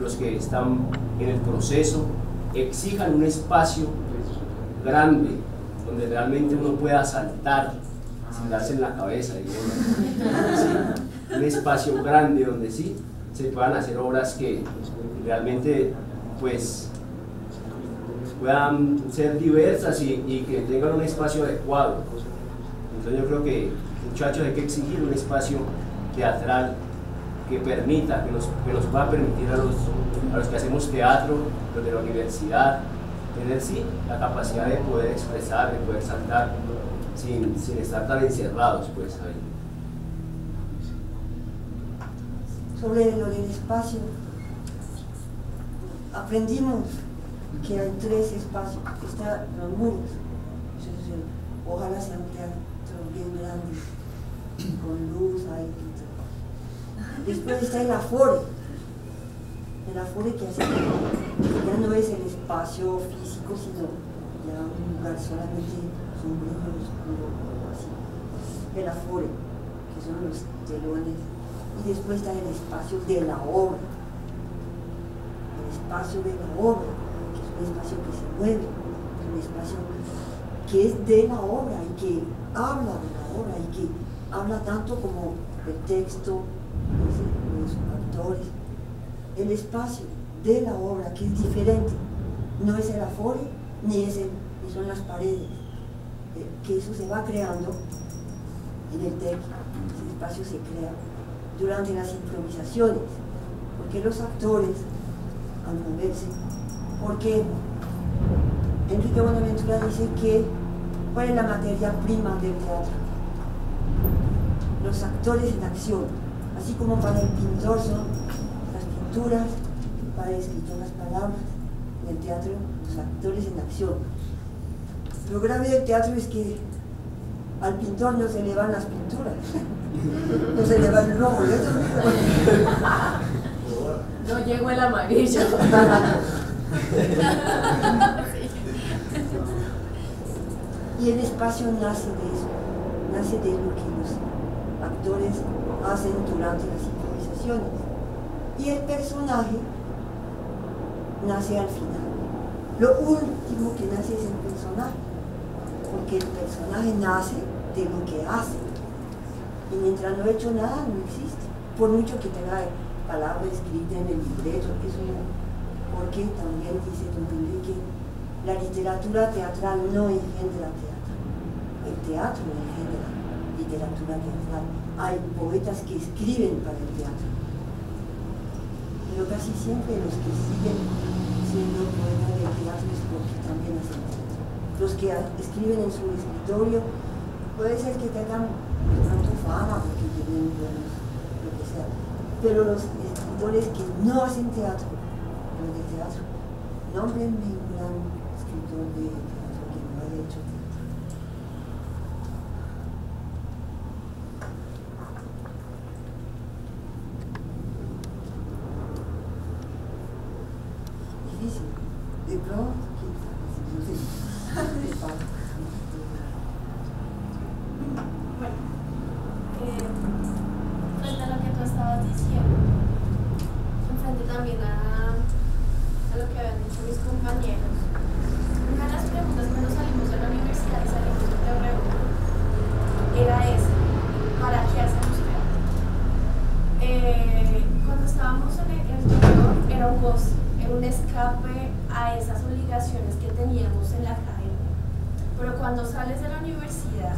los que están en el proceso, exijan un espacio grande donde realmente uno pueda saltar sin darse en la cabeza. Sí, un espacio grande donde sí se puedan hacer obras que realmente pues puedan ser diversas y, y que tengan un espacio adecuado. Entonces yo creo que muchachos hay que exigir un espacio teatral que permita, que nos, que nos pueda permitir a los, a los que hacemos teatro, los de la universidad, tener sí la capacidad de poder expresar, de poder saltar sin, sin estar tan encerrados pues ahí. sobre lo del espacio. Aprendimos que hay tres espacios. Están los muros. Ojalá sea un teatro bien grande, con luz ahí. Después está el afore. El afore que hace ya no es el espacio físico, sino ya un lugar solamente sombrío, oscuro, así. El afore, que son los telones y después está el espacio de la obra. El espacio de la obra, que es un espacio que se mueve, un espacio que es de la obra y que habla de la obra y que habla tanto como el texto, los, actores, el espacio de la obra que es diferente, no es el afore ni, es el, son las paredes, eh, que eso se va creando en el TEC, ese espacio se crea durante las improvisaciones, porque los actores, al moverse, porque Enrique Buenaventura dice que cuál es la materia prima del teatro, los actores en acción, así como para el pintor son las pinturas, para el escritor las palabras, en el teatro los actores en acción. Lo grave del teatro es que al pintor no se le van las pinturas, no se le va el rojo. No llegó el amarillo. Y el espacio nace de eso, nace de lo que los actores hacen durante las improvisaciones. Y el personaje nace al final. Lo último que nace es el personaje, porque el personaje nace de lo que hace. Y mientras no he hecho nada, no existe. Por mucho que tenga palabras escritas en el libreto, eso no. Porque también dice Don Pelé que la literatura teatral no engendra teatro. El teatro engendra literatura teatral. Hay poetas que escriben para el teatro. Pero casi siempre los que siguen siendo poetas del teatro es porque también hacen teatro. Los que escriben en su escritorio puede ser que tengan tanto fama porque tienen buenos, lo que sea. Pero los escritores que no hacen teatro, no de teatro, nómbrenme un gran escritor de teatro que no haya hecho teatro. Difícil. De pronto, quién sabe, si no sé. De paso. Bueno, eh, frente a lo que tú estabas diciendo, frente también a, a lo que habían dicho mis compañeros, una de las preguntas cuando salimos de la universidad y salimos de Torreón era esa, ¿para qué hacemos teatro? Eh, cuando estábamos en el, en Torreón era un goce, era un escape a esas obligaciones que teníamos en la academia. Pero cuando sales de la universidad,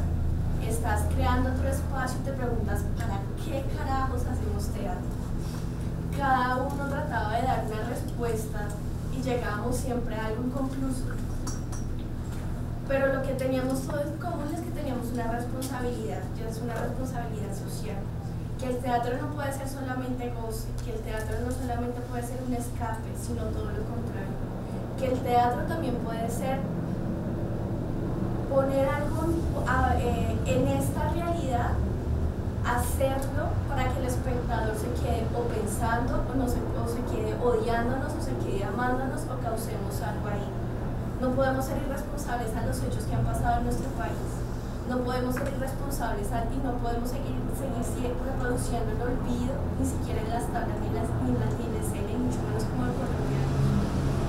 estás creando otro espacio y te preguntas, ¿para qué carajos hacemos teatro? Cada uno trataba de dar una respuesta y llegábamos siempre a algo inconcluso. Pero lo que teníamos todos en común es que teníamos una responsabilidad, y es una responsabilidad social. Que el teatro no puede ser que el teatro no solamente puede ser un escape, sino todo lo contrario. Que el teatro también puede ser poner algo eh, en esta realidad, hacerlo para que el espectador se quede o pensando o, no se, o se quede odiándonos o se quede amándonos o causemos algo ahí. No podemos ser irresponsables a los hechos que han pasado en nuestro país. No podemos ser irresponsables y no podemos seguir, seguir reproduciendo el olvido, ni siquiera en las tablas, ni las, ni en las, ni mucho menos como el colombiano.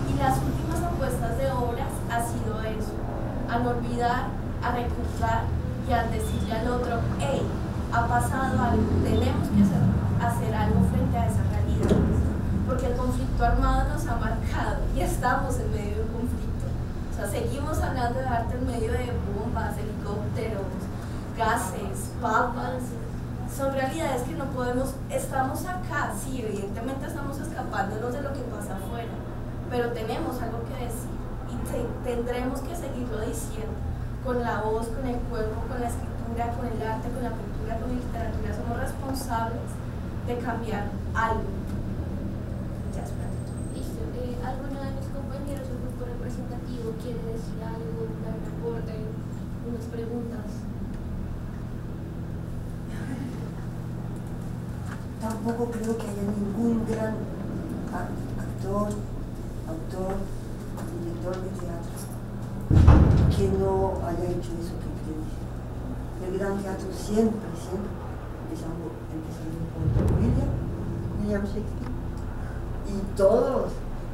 Y las últimas apuestas de obras ha sido eso, a no olvidar, a recordar y a decirle al otro, hey, ha pasado algo, tenemos que hacer, hacer algo frente a esa realidad. Porque el conflicto armado nos ha marcado y estamos en medio de un conflicto. O sea, seguimos hablando de arte en medio de bombas, helicópteros, gases, papas. Son realidades que no podemos, estamos acá, sí, evidentemente estamos escapándonos de lo que pasa afuera, pero tenemos algo que decir y te- tendremos que seguirlo diciendo con la voz, con el cuerpo, con la escritura, con el arte, con la pintura, con la literatura. Somos responsables de cambiar algo. Ya, espera. Listo. Eh, ¿Alguno de mis compañeros del grupo representativo quiere decir algo, unas preguntas? Tampoco creo que haya ningún gran actor, autor, director de teatro que no haya hecho eso que usted dice. El gran teatro siempre, siempre, empezando, empezando por William, William Shakespeare, y todos,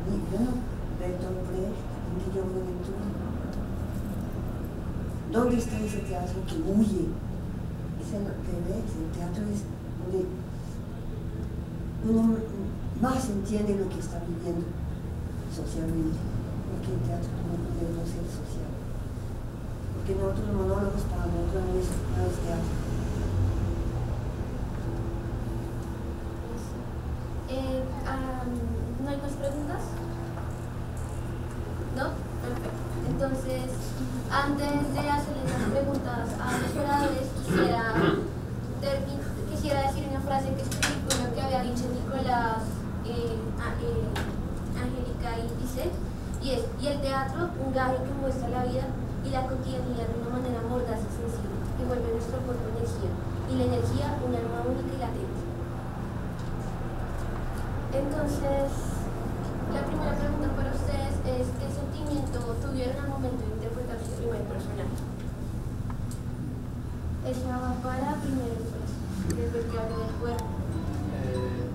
y bueno, Bertolt Brecht, Guillermo Toro. ¿Dónde está ese teatro que huye? Es el teatro es donde uno más entiende lo que está viviendo socialmente, porque el teatro no puede ser social. Porque nosotros los monólogos para nosotros no es, no es teatro. Eh, am, ¿No hay más preguntas? ¿No? Entonces, antes de hacerle las preguntas a los oradores, quisiera, quisiera decir una frase que escribí con lo que había dicho Nicolás, eh, eh, Angélica y Lisette, y es, y el teatro, un gaje que muestra la vida y la cotidianidad de una manera mordaz y sencilla. Y bueno, y la energía un alma única y latente. Entonces, sentimiento tuvieron al momento de interpretar su primer personaje? Esa va para primero, pues, desde que hablo del cuerpo. Eh,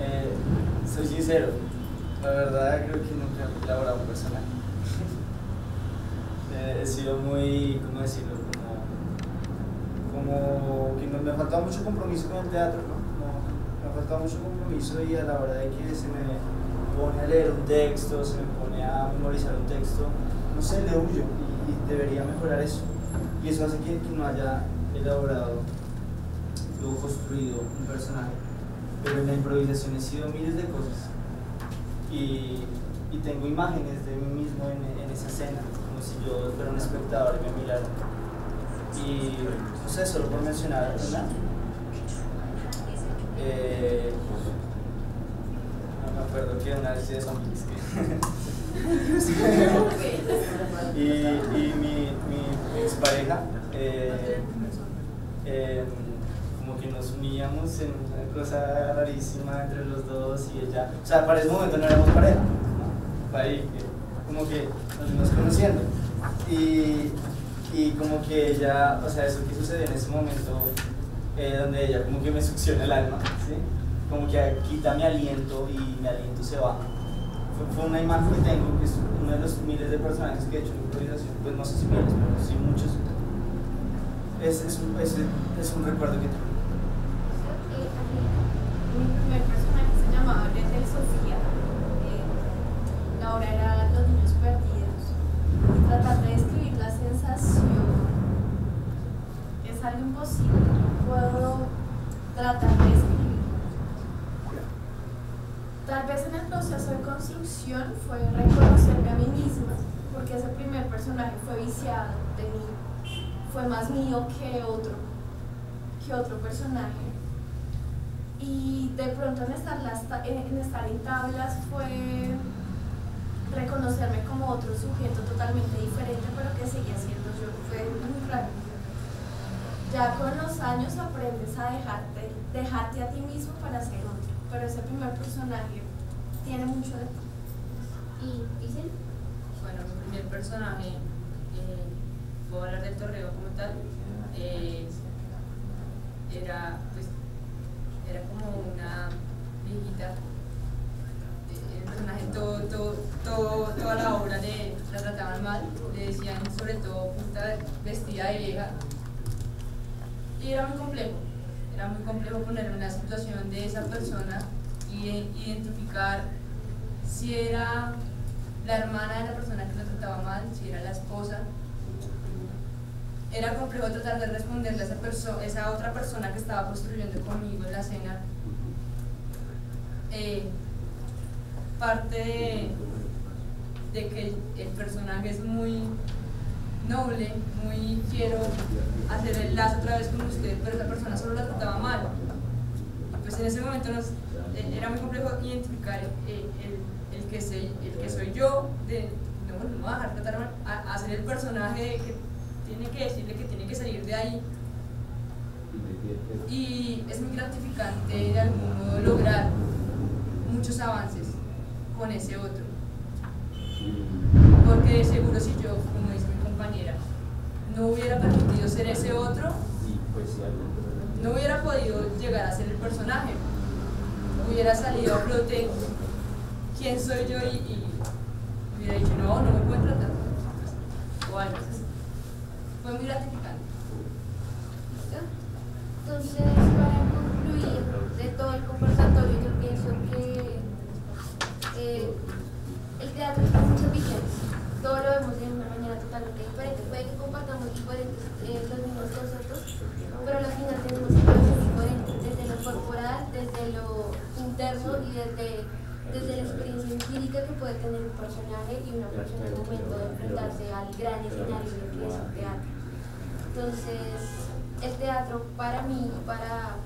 eh, soy sincero, la verdad creo que nunca he elaborado un personaje. Eh, he sido muy, ¿cómo decirlo? Como, como que no, me ha faltado mucho compromiso con el teatro, ¿no? Como me ha faltado mucho compromiso y a la hora de que se me pone a leer un texto, se me pone a memorizar un texto, no sé, le huyo y, debería mejorar eso. Y eso hace que, no haya elaborado, luego construido un personaje. Pero en la improvisación he sido miles de cosas. Y, y tengo imágenes de mí mismo en, esa escena, como si yo fuera un espectador y me mirara. Y no sé, solo por mencionar una. Eh, no me acuerdo que una vez de zombies. y, y mi, mi expareja. Eh, eh, como que nos uníamos en una cosa rarísima entre los dos y ella, o sea, para ese momento no éramos pareja, ¿no? ahí, como que nos fuimos conociendo y, y como que ella, o sea, eso que sucedió en ese momento, eh, donde ella como que me succiona el alma, como que quita mi aliento y mi aliento se va. Fue, una imagen que tengo, que es uno de los miles de personajes que he hecho en improvisación, pues no sé si miles, pero sí muchos. Es, es, es, es un recuerdo que tengo. Mi primer personaje se llamaba Gretel Sofía. Eh, la obra era Los niños perdidos. Y tratar de describir la sensación es algo imposible. No puedo tratar de describir. Tal vez en el proceso de construcción fue reconocerme a mí misma, porque ese primer personaje fue viciado de mí fue más mío que otro, que otro personaje. Y de pronto en estar, en estar en tablas fue reconocerme como otro sujeto totalmente diferente, pero que seguía siendo yo. Fue muy raro. Ya con los años aprendes a dejarte, dejarte a ti mismo para ser otro, pero ese primer personaje tiene mucho de. ¿Y dicen? Bueno, mi primer personaje eh, puedo hablar del torreo como tal, eh, era, pues, era como una viejita. Eh, el personaje, todo, todo, todo, toda la obra le, la trataban mal, le decían sobre todo puta vestida de vieja. Y era muy complejo, era muy complejo poner en la situación de esa persona y identificar si era la hermana de la persona que lo trataba mal, si era la esposa, era complejo tratar de responderle a esa, esa otra persona que estaba construyendo conmigo en la cena. Eh, parte de, que el personaje es muy noble, muy quiero hacer el lazo otra vez con usted, pero esa persona solo la trataba mal. pues en ese momento eh, era muy complejo identificar el, el que soy yo, de no, no dejar tratar mal, a, hacer el personaje que tiene que decirle que tiene que salir de ahí. Y es muy gratificante de algún modo lograr muchos avances con ese otro. Porque seguro si yo, como dice mi compañera, no hubiera permitido ser ese otro, no hubiera podido llegar a ser el personaje. Hubiera salido a flote quién soy yo y, y hubiera dicho, no, no me pueden tratar. O fue muy gratificante. Entonces, para concluir de todo el conversatorio, yo pienso que eh, el teatro tiene muchas visiones. Todo lo vemos de una manera totalmente diferente. Puede que compartamos diferentes eh, los mismos conceptos, pero al final tenemos situaciones diferentes, desde lo corporal, desde lo interno y desde desde la experiencia empírica que puede tener un personaje y una persona en el momento de enfrentarse al gran escenario de lo que es el teatro. Entonces, el teatro para mí para,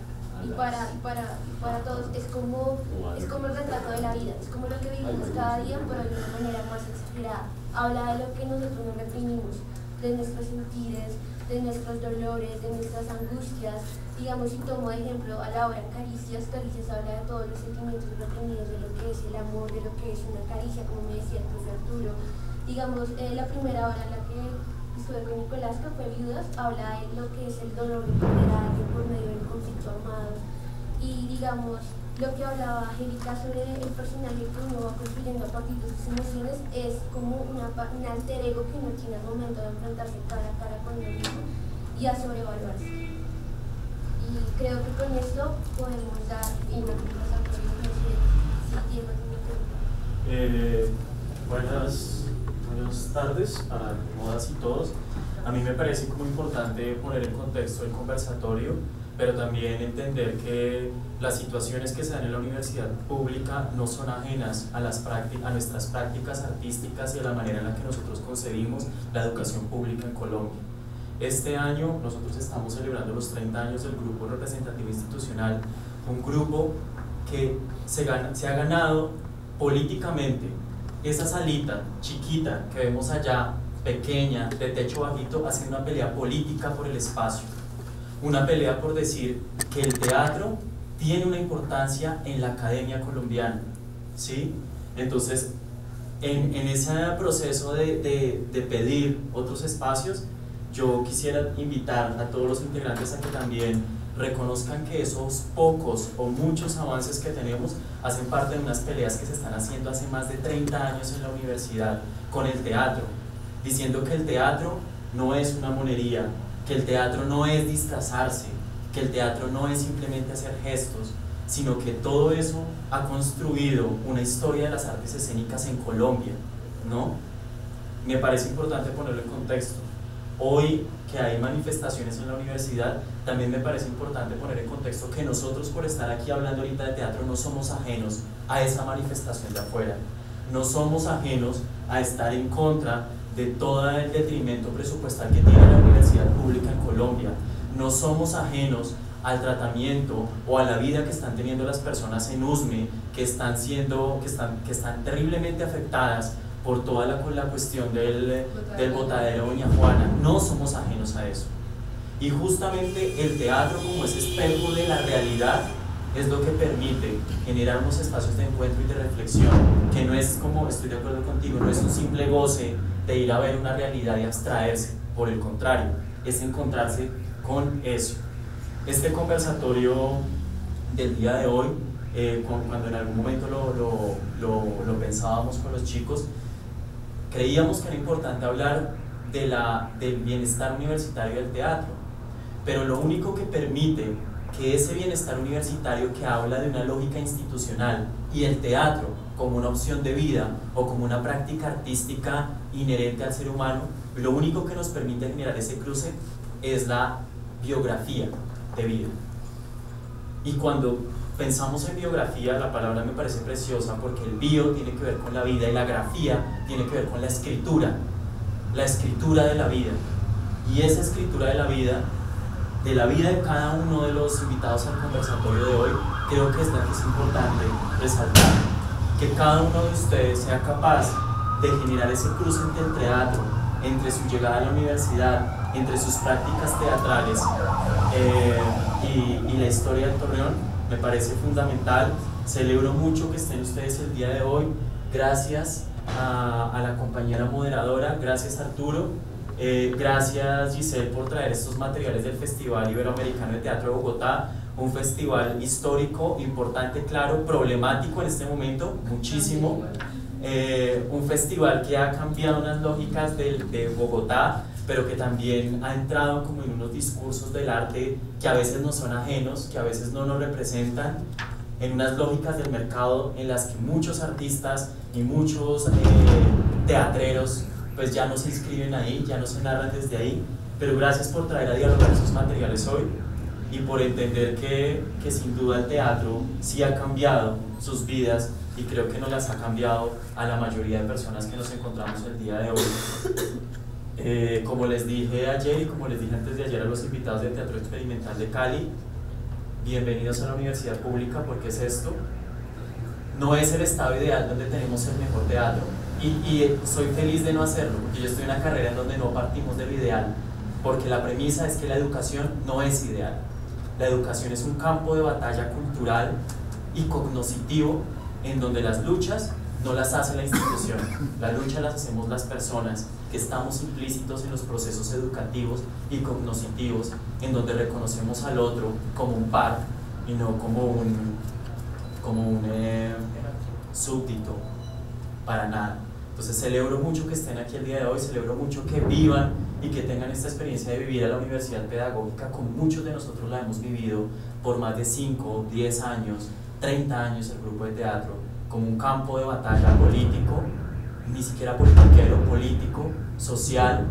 y para, y para, y para todos es como, es como el retrato de la vida, es como lo que vivimos cada día, pero de una manera más exagerada. Habla de lo que nosotros nos reprimimos de nuestros sentires, de nuestros dolores, de nuestras angustias. Digamos, si tomo de ejemplo a la obra Caricias, Caricias habla de todos los sentimientos reprimidos, de lo que es el amor, de lo que es una caricia, como me decía el profe Arturo. Digamos, eh, la primera obra en la que estuve con Nicolás, que fue Viudas, habla de lo que es el dolor de alguien por medio del conflicto armado. Y digamos, lo que hablaba Angélica sobre el personaje que uno va construyendo a partir de sus emociones es como una, un alter ego que uno tiene al momento de enfrentarse cara a cara con el mismo y a sobrevaluarse. Y creo que con esto podemos dar conversación. No eh, buenas, buenas tardes para todas y todos. A mí me parece como importante poner en contexto el conversatorio, pero también entender que las situaciones que se dan en la universidad pública no son ajenas a, las a nuestras prácticas artísticas y a la manera en la que nosotros concebimos la educación pública en Colombia. Este año nosotros estamos celebrando los 30 años del Grupo Representativo Institucional, un grupo que se, se ha ganado políticamente esa salita chiquita que vemos allá, pequeña, de techo bajito, haciendo una pelea política por el espacio. Una pelea por decir que el teatro tiene una importancia en la academia colombiana. ¿sí? Entonces, en, en ese proceso de, de, de pedir otros espacios, yo quisiera invitar a todos los integrantes a que también reconozcan que esos pocos o muchos avances que tenemos hacen parte de unas peleas que se están haciendo hace más de 30 años en la universidad con el teatro, diciendo que el teatro no es una monería, que el teatro no es disfrazarse, que el teatro no es simplemente hacer gestos, sino que todo eso ha construido una historia de las artes escénicas en Colombia, ¿no? Me parece importante ponerlo en contexto hoy que hay manifestaciones en la universidad, también me parece importante poner en contexto que nosotros por estar aquí hablando ahorita de teatro no somos ajenos a esa manifestación de afuera, no somos ajenos a estar en contra de todo el detrimento presupuestal que tiene la universidad pública en Colombia, no somos ajenos al tratamiento o a la vida que están teniendo las personas en USME, que están siendo, que están, que están terriblemente afectadas por toda la, la cuestión del, del botadero Doña Juana. No somos ajenos a eso. Y justamente el teatro como ese espejo de la realidad es lo que permite generar unos espacios de encuentro y de reflexión, que no es como, estoy de acuerdo contigo, no es un simple goce de ir a ver una realidad y abstraerse, por el contrario, es encontrarse con eso. Este conversatorio del día de hoy, eh, cuando en algún momento lo, lo, lo, lo pensábamos con los chicos, creíamos que era importante hablar de la, del bienestar universitario del teatro, pero lo único que permite que ese bienestar universitario que habla de una lógica institucional y el teatro como una opción de vida o como una práctica artística inherente al ser humano, lo único que nos permite generar ese cruce es la biografía de vida. Y cuando pensamos en biografía, la palabra me parece preciosa porque el bio tiene que ver con la vida y la grafía tiene que ver con la escritura, la escritura de la vida. Y esa escritura de la vida, de la vida de cada uno de los invitados al conversatorio de hoy, creo que es la que es importante resaltar. Que cada uno de ustedes sea capaz de generar ese cruce entre el teatro, entre su llegada a la universidad, entre sus prácticas teatrales eh, y, y la historia del Torreón me parece fundamental. Celebro mucho que estén ustedes el día de hoy. Gracias a, la compañera moderadora, gracias Arturo, eh, gracias Giselle por traer estos materiales del Festival Iberoamericano de Teatro de Bogotá, un festival histórico, importante, claro, problemático en este momento, muchísimo. Eh, un festival que ha cambiado unas lógicas de, de Bogotá, pero que también ha entrado como en unos discursos del arte que a veces no son ajenos, que a veces no nos representan, en unas lógicas del mercado en las que muchos artistas y muchos eh, teatreros pues ya no se inscriben ahí, ya no se narran desde ahí, pero gracias por traer a dialogar esos materiales hoy y por entender que, que sin duda el teatro sí ha cambiado sus vidas y creo que no las ha cambiado a la mayoría de personas que nos encontramos el día de hoy. Eh, como les dije ayer y como les dije antes de ayer a los invitados del Teatro Experimental de Cali, bienvenidos a la universidad pública porque es esto. No es el estado ideal donde tenemos el mejor teatro, Y, y soy feliz de no hacerlo, porque yo estoy en una carrera en donde no partimos del ideal, porque la premisa es que la educación no es ideal. La educación es un campo de batalla cultural y cognoscitivo en donde las luchas no las hace la institución, las luchas las hacemos las personas que estamos implícitos en los procesos educativos y cognoscitivos, en donde reconocemos al otro como un par y no como un, como un eh, súbdito, para nada. Entonces celebro mucho que estén aquí el día de hoy, celebro mucho que vivan y que tengan esta experiencia de vivir a la universidad pedagógica, como muchos de nosotros la hemos vivido por más de 5, 10 años, 30 años el grupo de teatro, como un campo de batalla político, ni siquiera politiquero, político, social,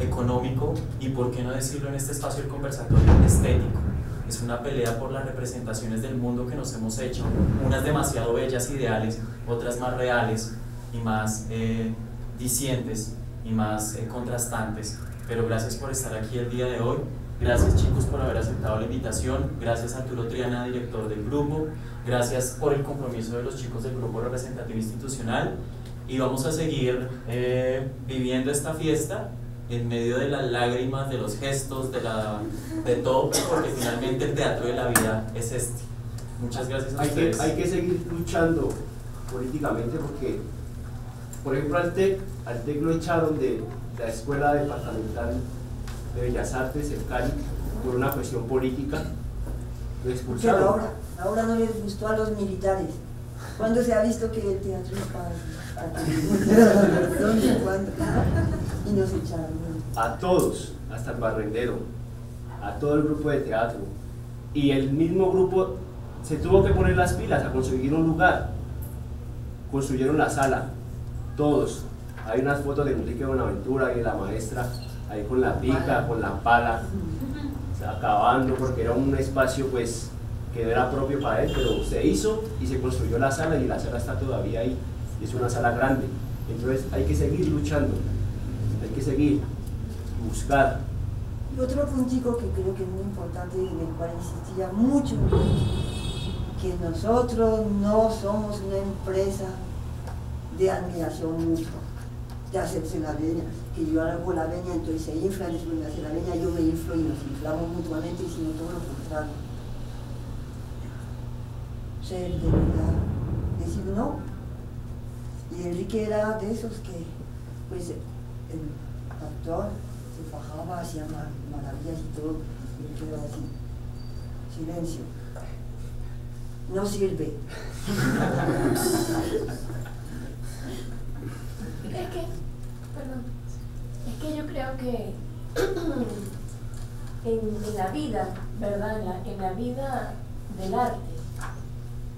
económico y, por qué no decirlo en este espacio del conversatorio, estético. Es una pelea por las representaciones del mundo que nos hemos hecho, unas demasiado bellas, ideales, otras más reales y más eh, dicientes y más eh, contrastantes. Pero gracias por estar aquí el día de hoy. Gracias chicos por haber aceptado la invitación. Gracias a Arturo Triana, director del grupo. Gracias por el compromiso de los chicos del grupo representativo institucional. Y vamos a seguir eh, viviendo esta fiesta en medio de las lágrimas, de los gestos, de, la, de todo, porque finalmente el teatro de la vida es este. Muchas gracias a hay ustedes. Que, hay que seguir luchando políticamente porque, por ejemplo, al TEC, al TEC lo echaron de la Escuela Departamental de Bellas Artes en Cali por una cuestión política. Lo Pero expulsaron. ahora, ahora no les gustó a los militares. ¿Cuándo se ha visto que el teatro es para. Y nos echaron. a todos, hasta el barrendero, a todo el grupo de teatro. Y el mismo grupo se tuvo que poner las pilas a conseguir un lugar. Construyeron la sala, todos. Hay unas fotos de Enrique Buenaventura y de la maestra ahí con la pica, con la pala, o sea, acabando porque era un espacio pues que no era propio para él, pero se hizo y se construyó la sala y la sala está todavía ahí. Es una sala grande. Entonces hay que seguir luchando, hay que seguir, buscar. Y otro puntico que creo que es muy importante y en el cual insistía mucho, que nosotros no somos una empresa de admiración mutua, de hacerse la veña, que yo hago la veña, entonces se infla, después me hace la veña, yo me inflo y nos inflamos mutuamente, sino todo lo contrario. Ser de verdad, decir no. Y Enrique era de esos que, pues, el actor se fajaba, hacía mar- maravillas y todo, y él quedaba así, silencio. No sirve. Es que, perdón, es que yo creo que en, la vida, ¿verdad? La, en la vida del arte,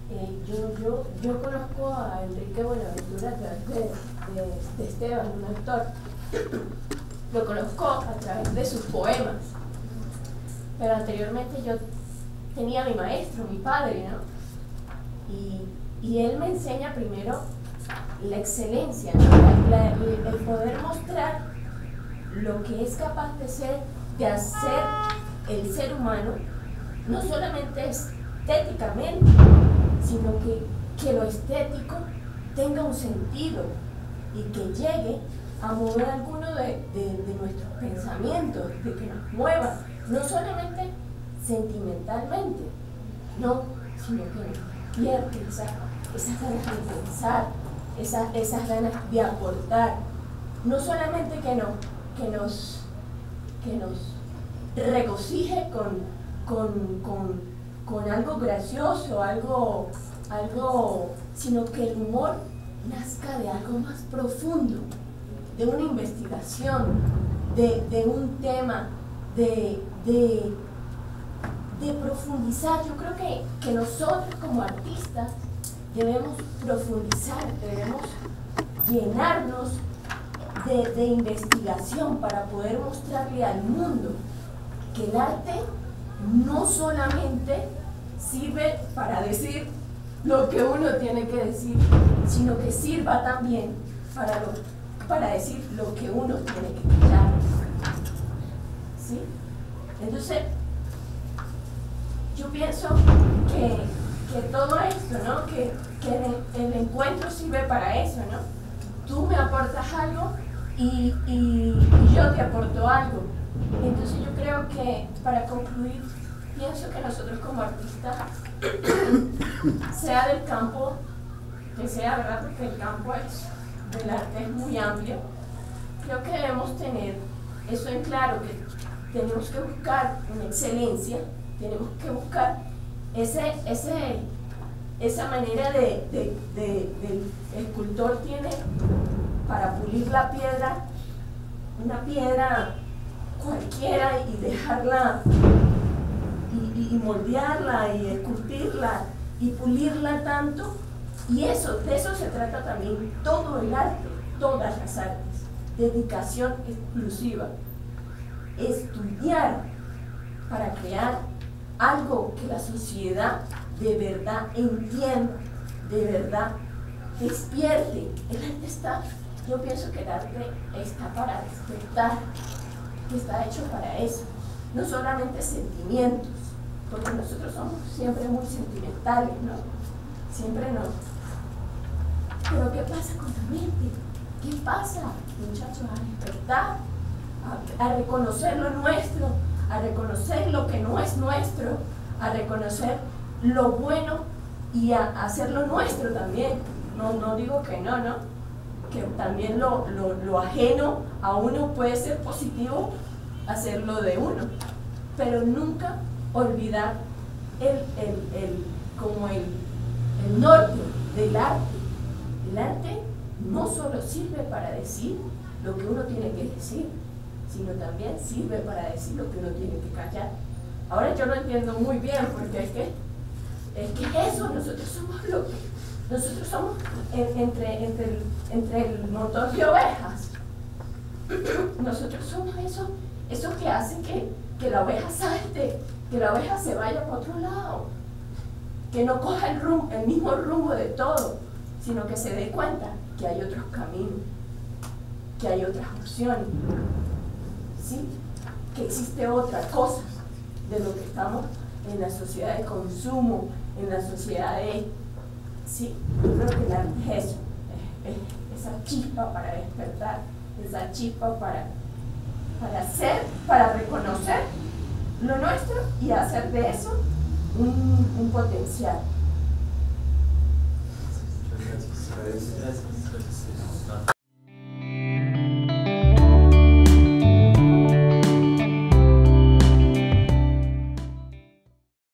eh, yo, yo, yo conozco a Enrique Buenaventura a través de, Esteban, un actor. Lo conozco a través de sus poemas. Pero anteriormente yo tenía a mi maestro, mi padre, ¿no? Y, él me enseña primero la excelencia, el poder mostrar lo que es capaz de ser, de hacer el ser humano, no solamente estéticamente, sino que, que lo estético tenga un sentido y que llegue a mover alguno de, de- nuestros pensamientos, de que nos mueva, no solamente sentimentalmente, no, sino que nos despierte esas, esas ganas de pensar, esas, esas ganas de aportar, no solamente que, no, que, nos, que nos regocije con, con, con algo gracioso, algo, algo, sino que el humor nazca de algo más profundo, de una investigación, de, de un tema, de, de, de profundizar. Yo creo que, que nosotros como artistas debemos profundizar, debemos llenarnos de, de investigación para poder mostrarle al mundo que el arte no solamente sirve para decir lo que uno tiene que decir, sino que sirva también para, lo, para decir lo que uno tiene que callar. ¿Sí? Entonces, yo pienso que, que todo esto, ¿no? Que, que el, encuentro sirve para eso, ¿no? tú me aportas algo y, y, yo te aporto algo. Entonces yo creo que para concluir, pienso que nosotros como artistas, sea del campo, que sea verdad, porque el campo es, del arte es muy amplio, creo que debemos tener eso en claro, que tenemos que buscar una excelencia, tenemos que buscar ese, ese, esa manera de, de, del escultor tiene para pulir la piedra, una piedra cualquiera y dejarla y, moldearla y esculpirla y pulirla tanto. Y eso, de eso se trata también todo el arte, todas las artes. Dedicación exclusiva. Estudiar para crear algo que la sociedad de verdad entienda, de verdad despierte. El arte está yo pienso que el arte está para despertar, que está hecho para eso, no solamente sentimientos, porque nosotros somos siempre muy sentimentales, ¿no? Siempre no. Pero ¿qué pasa con la mente? ¿Qué pasa, muchachos, a despertar, a, a reconocer lo nuestro, a reconocer lo que no es nuestro, a reconocer lo bueno y a hacerlo nuestro también? No, no digo que no, ¿no? Que también lo, lo, ajeno a uno puede ser positivo hacerlo de uno, pero nunca olvidar el, el, el como el, el norte del arte. El arte no solo sirve para decir lo que uno tiene que decir, sino también sirve para decir lo que uno tiene que callar. Ahora yo lo entiendo muy bien porque es que, es que eso, nosotros somos lo que nosotros somos entre, entre, entre el montón de ovejas. Nosotros somos eso, eso que hace que, que la oveja salte, que la oveja se vaya para otro lado, que no coja el, rumbo, el mismo rumbo de todo, sino que se dé cuenta que hay otros caminos, que hay otras opciones, ¿sí? que existe otra cosa de lo que estamos en la sociedad de consumo, en la sociedad de Sí, yo creo que la es eh, eh, esa chispa para despertar, esa chispa para, para hacer, para reconocer lo nuestro y hacer de eso un, un potencial. Gracias.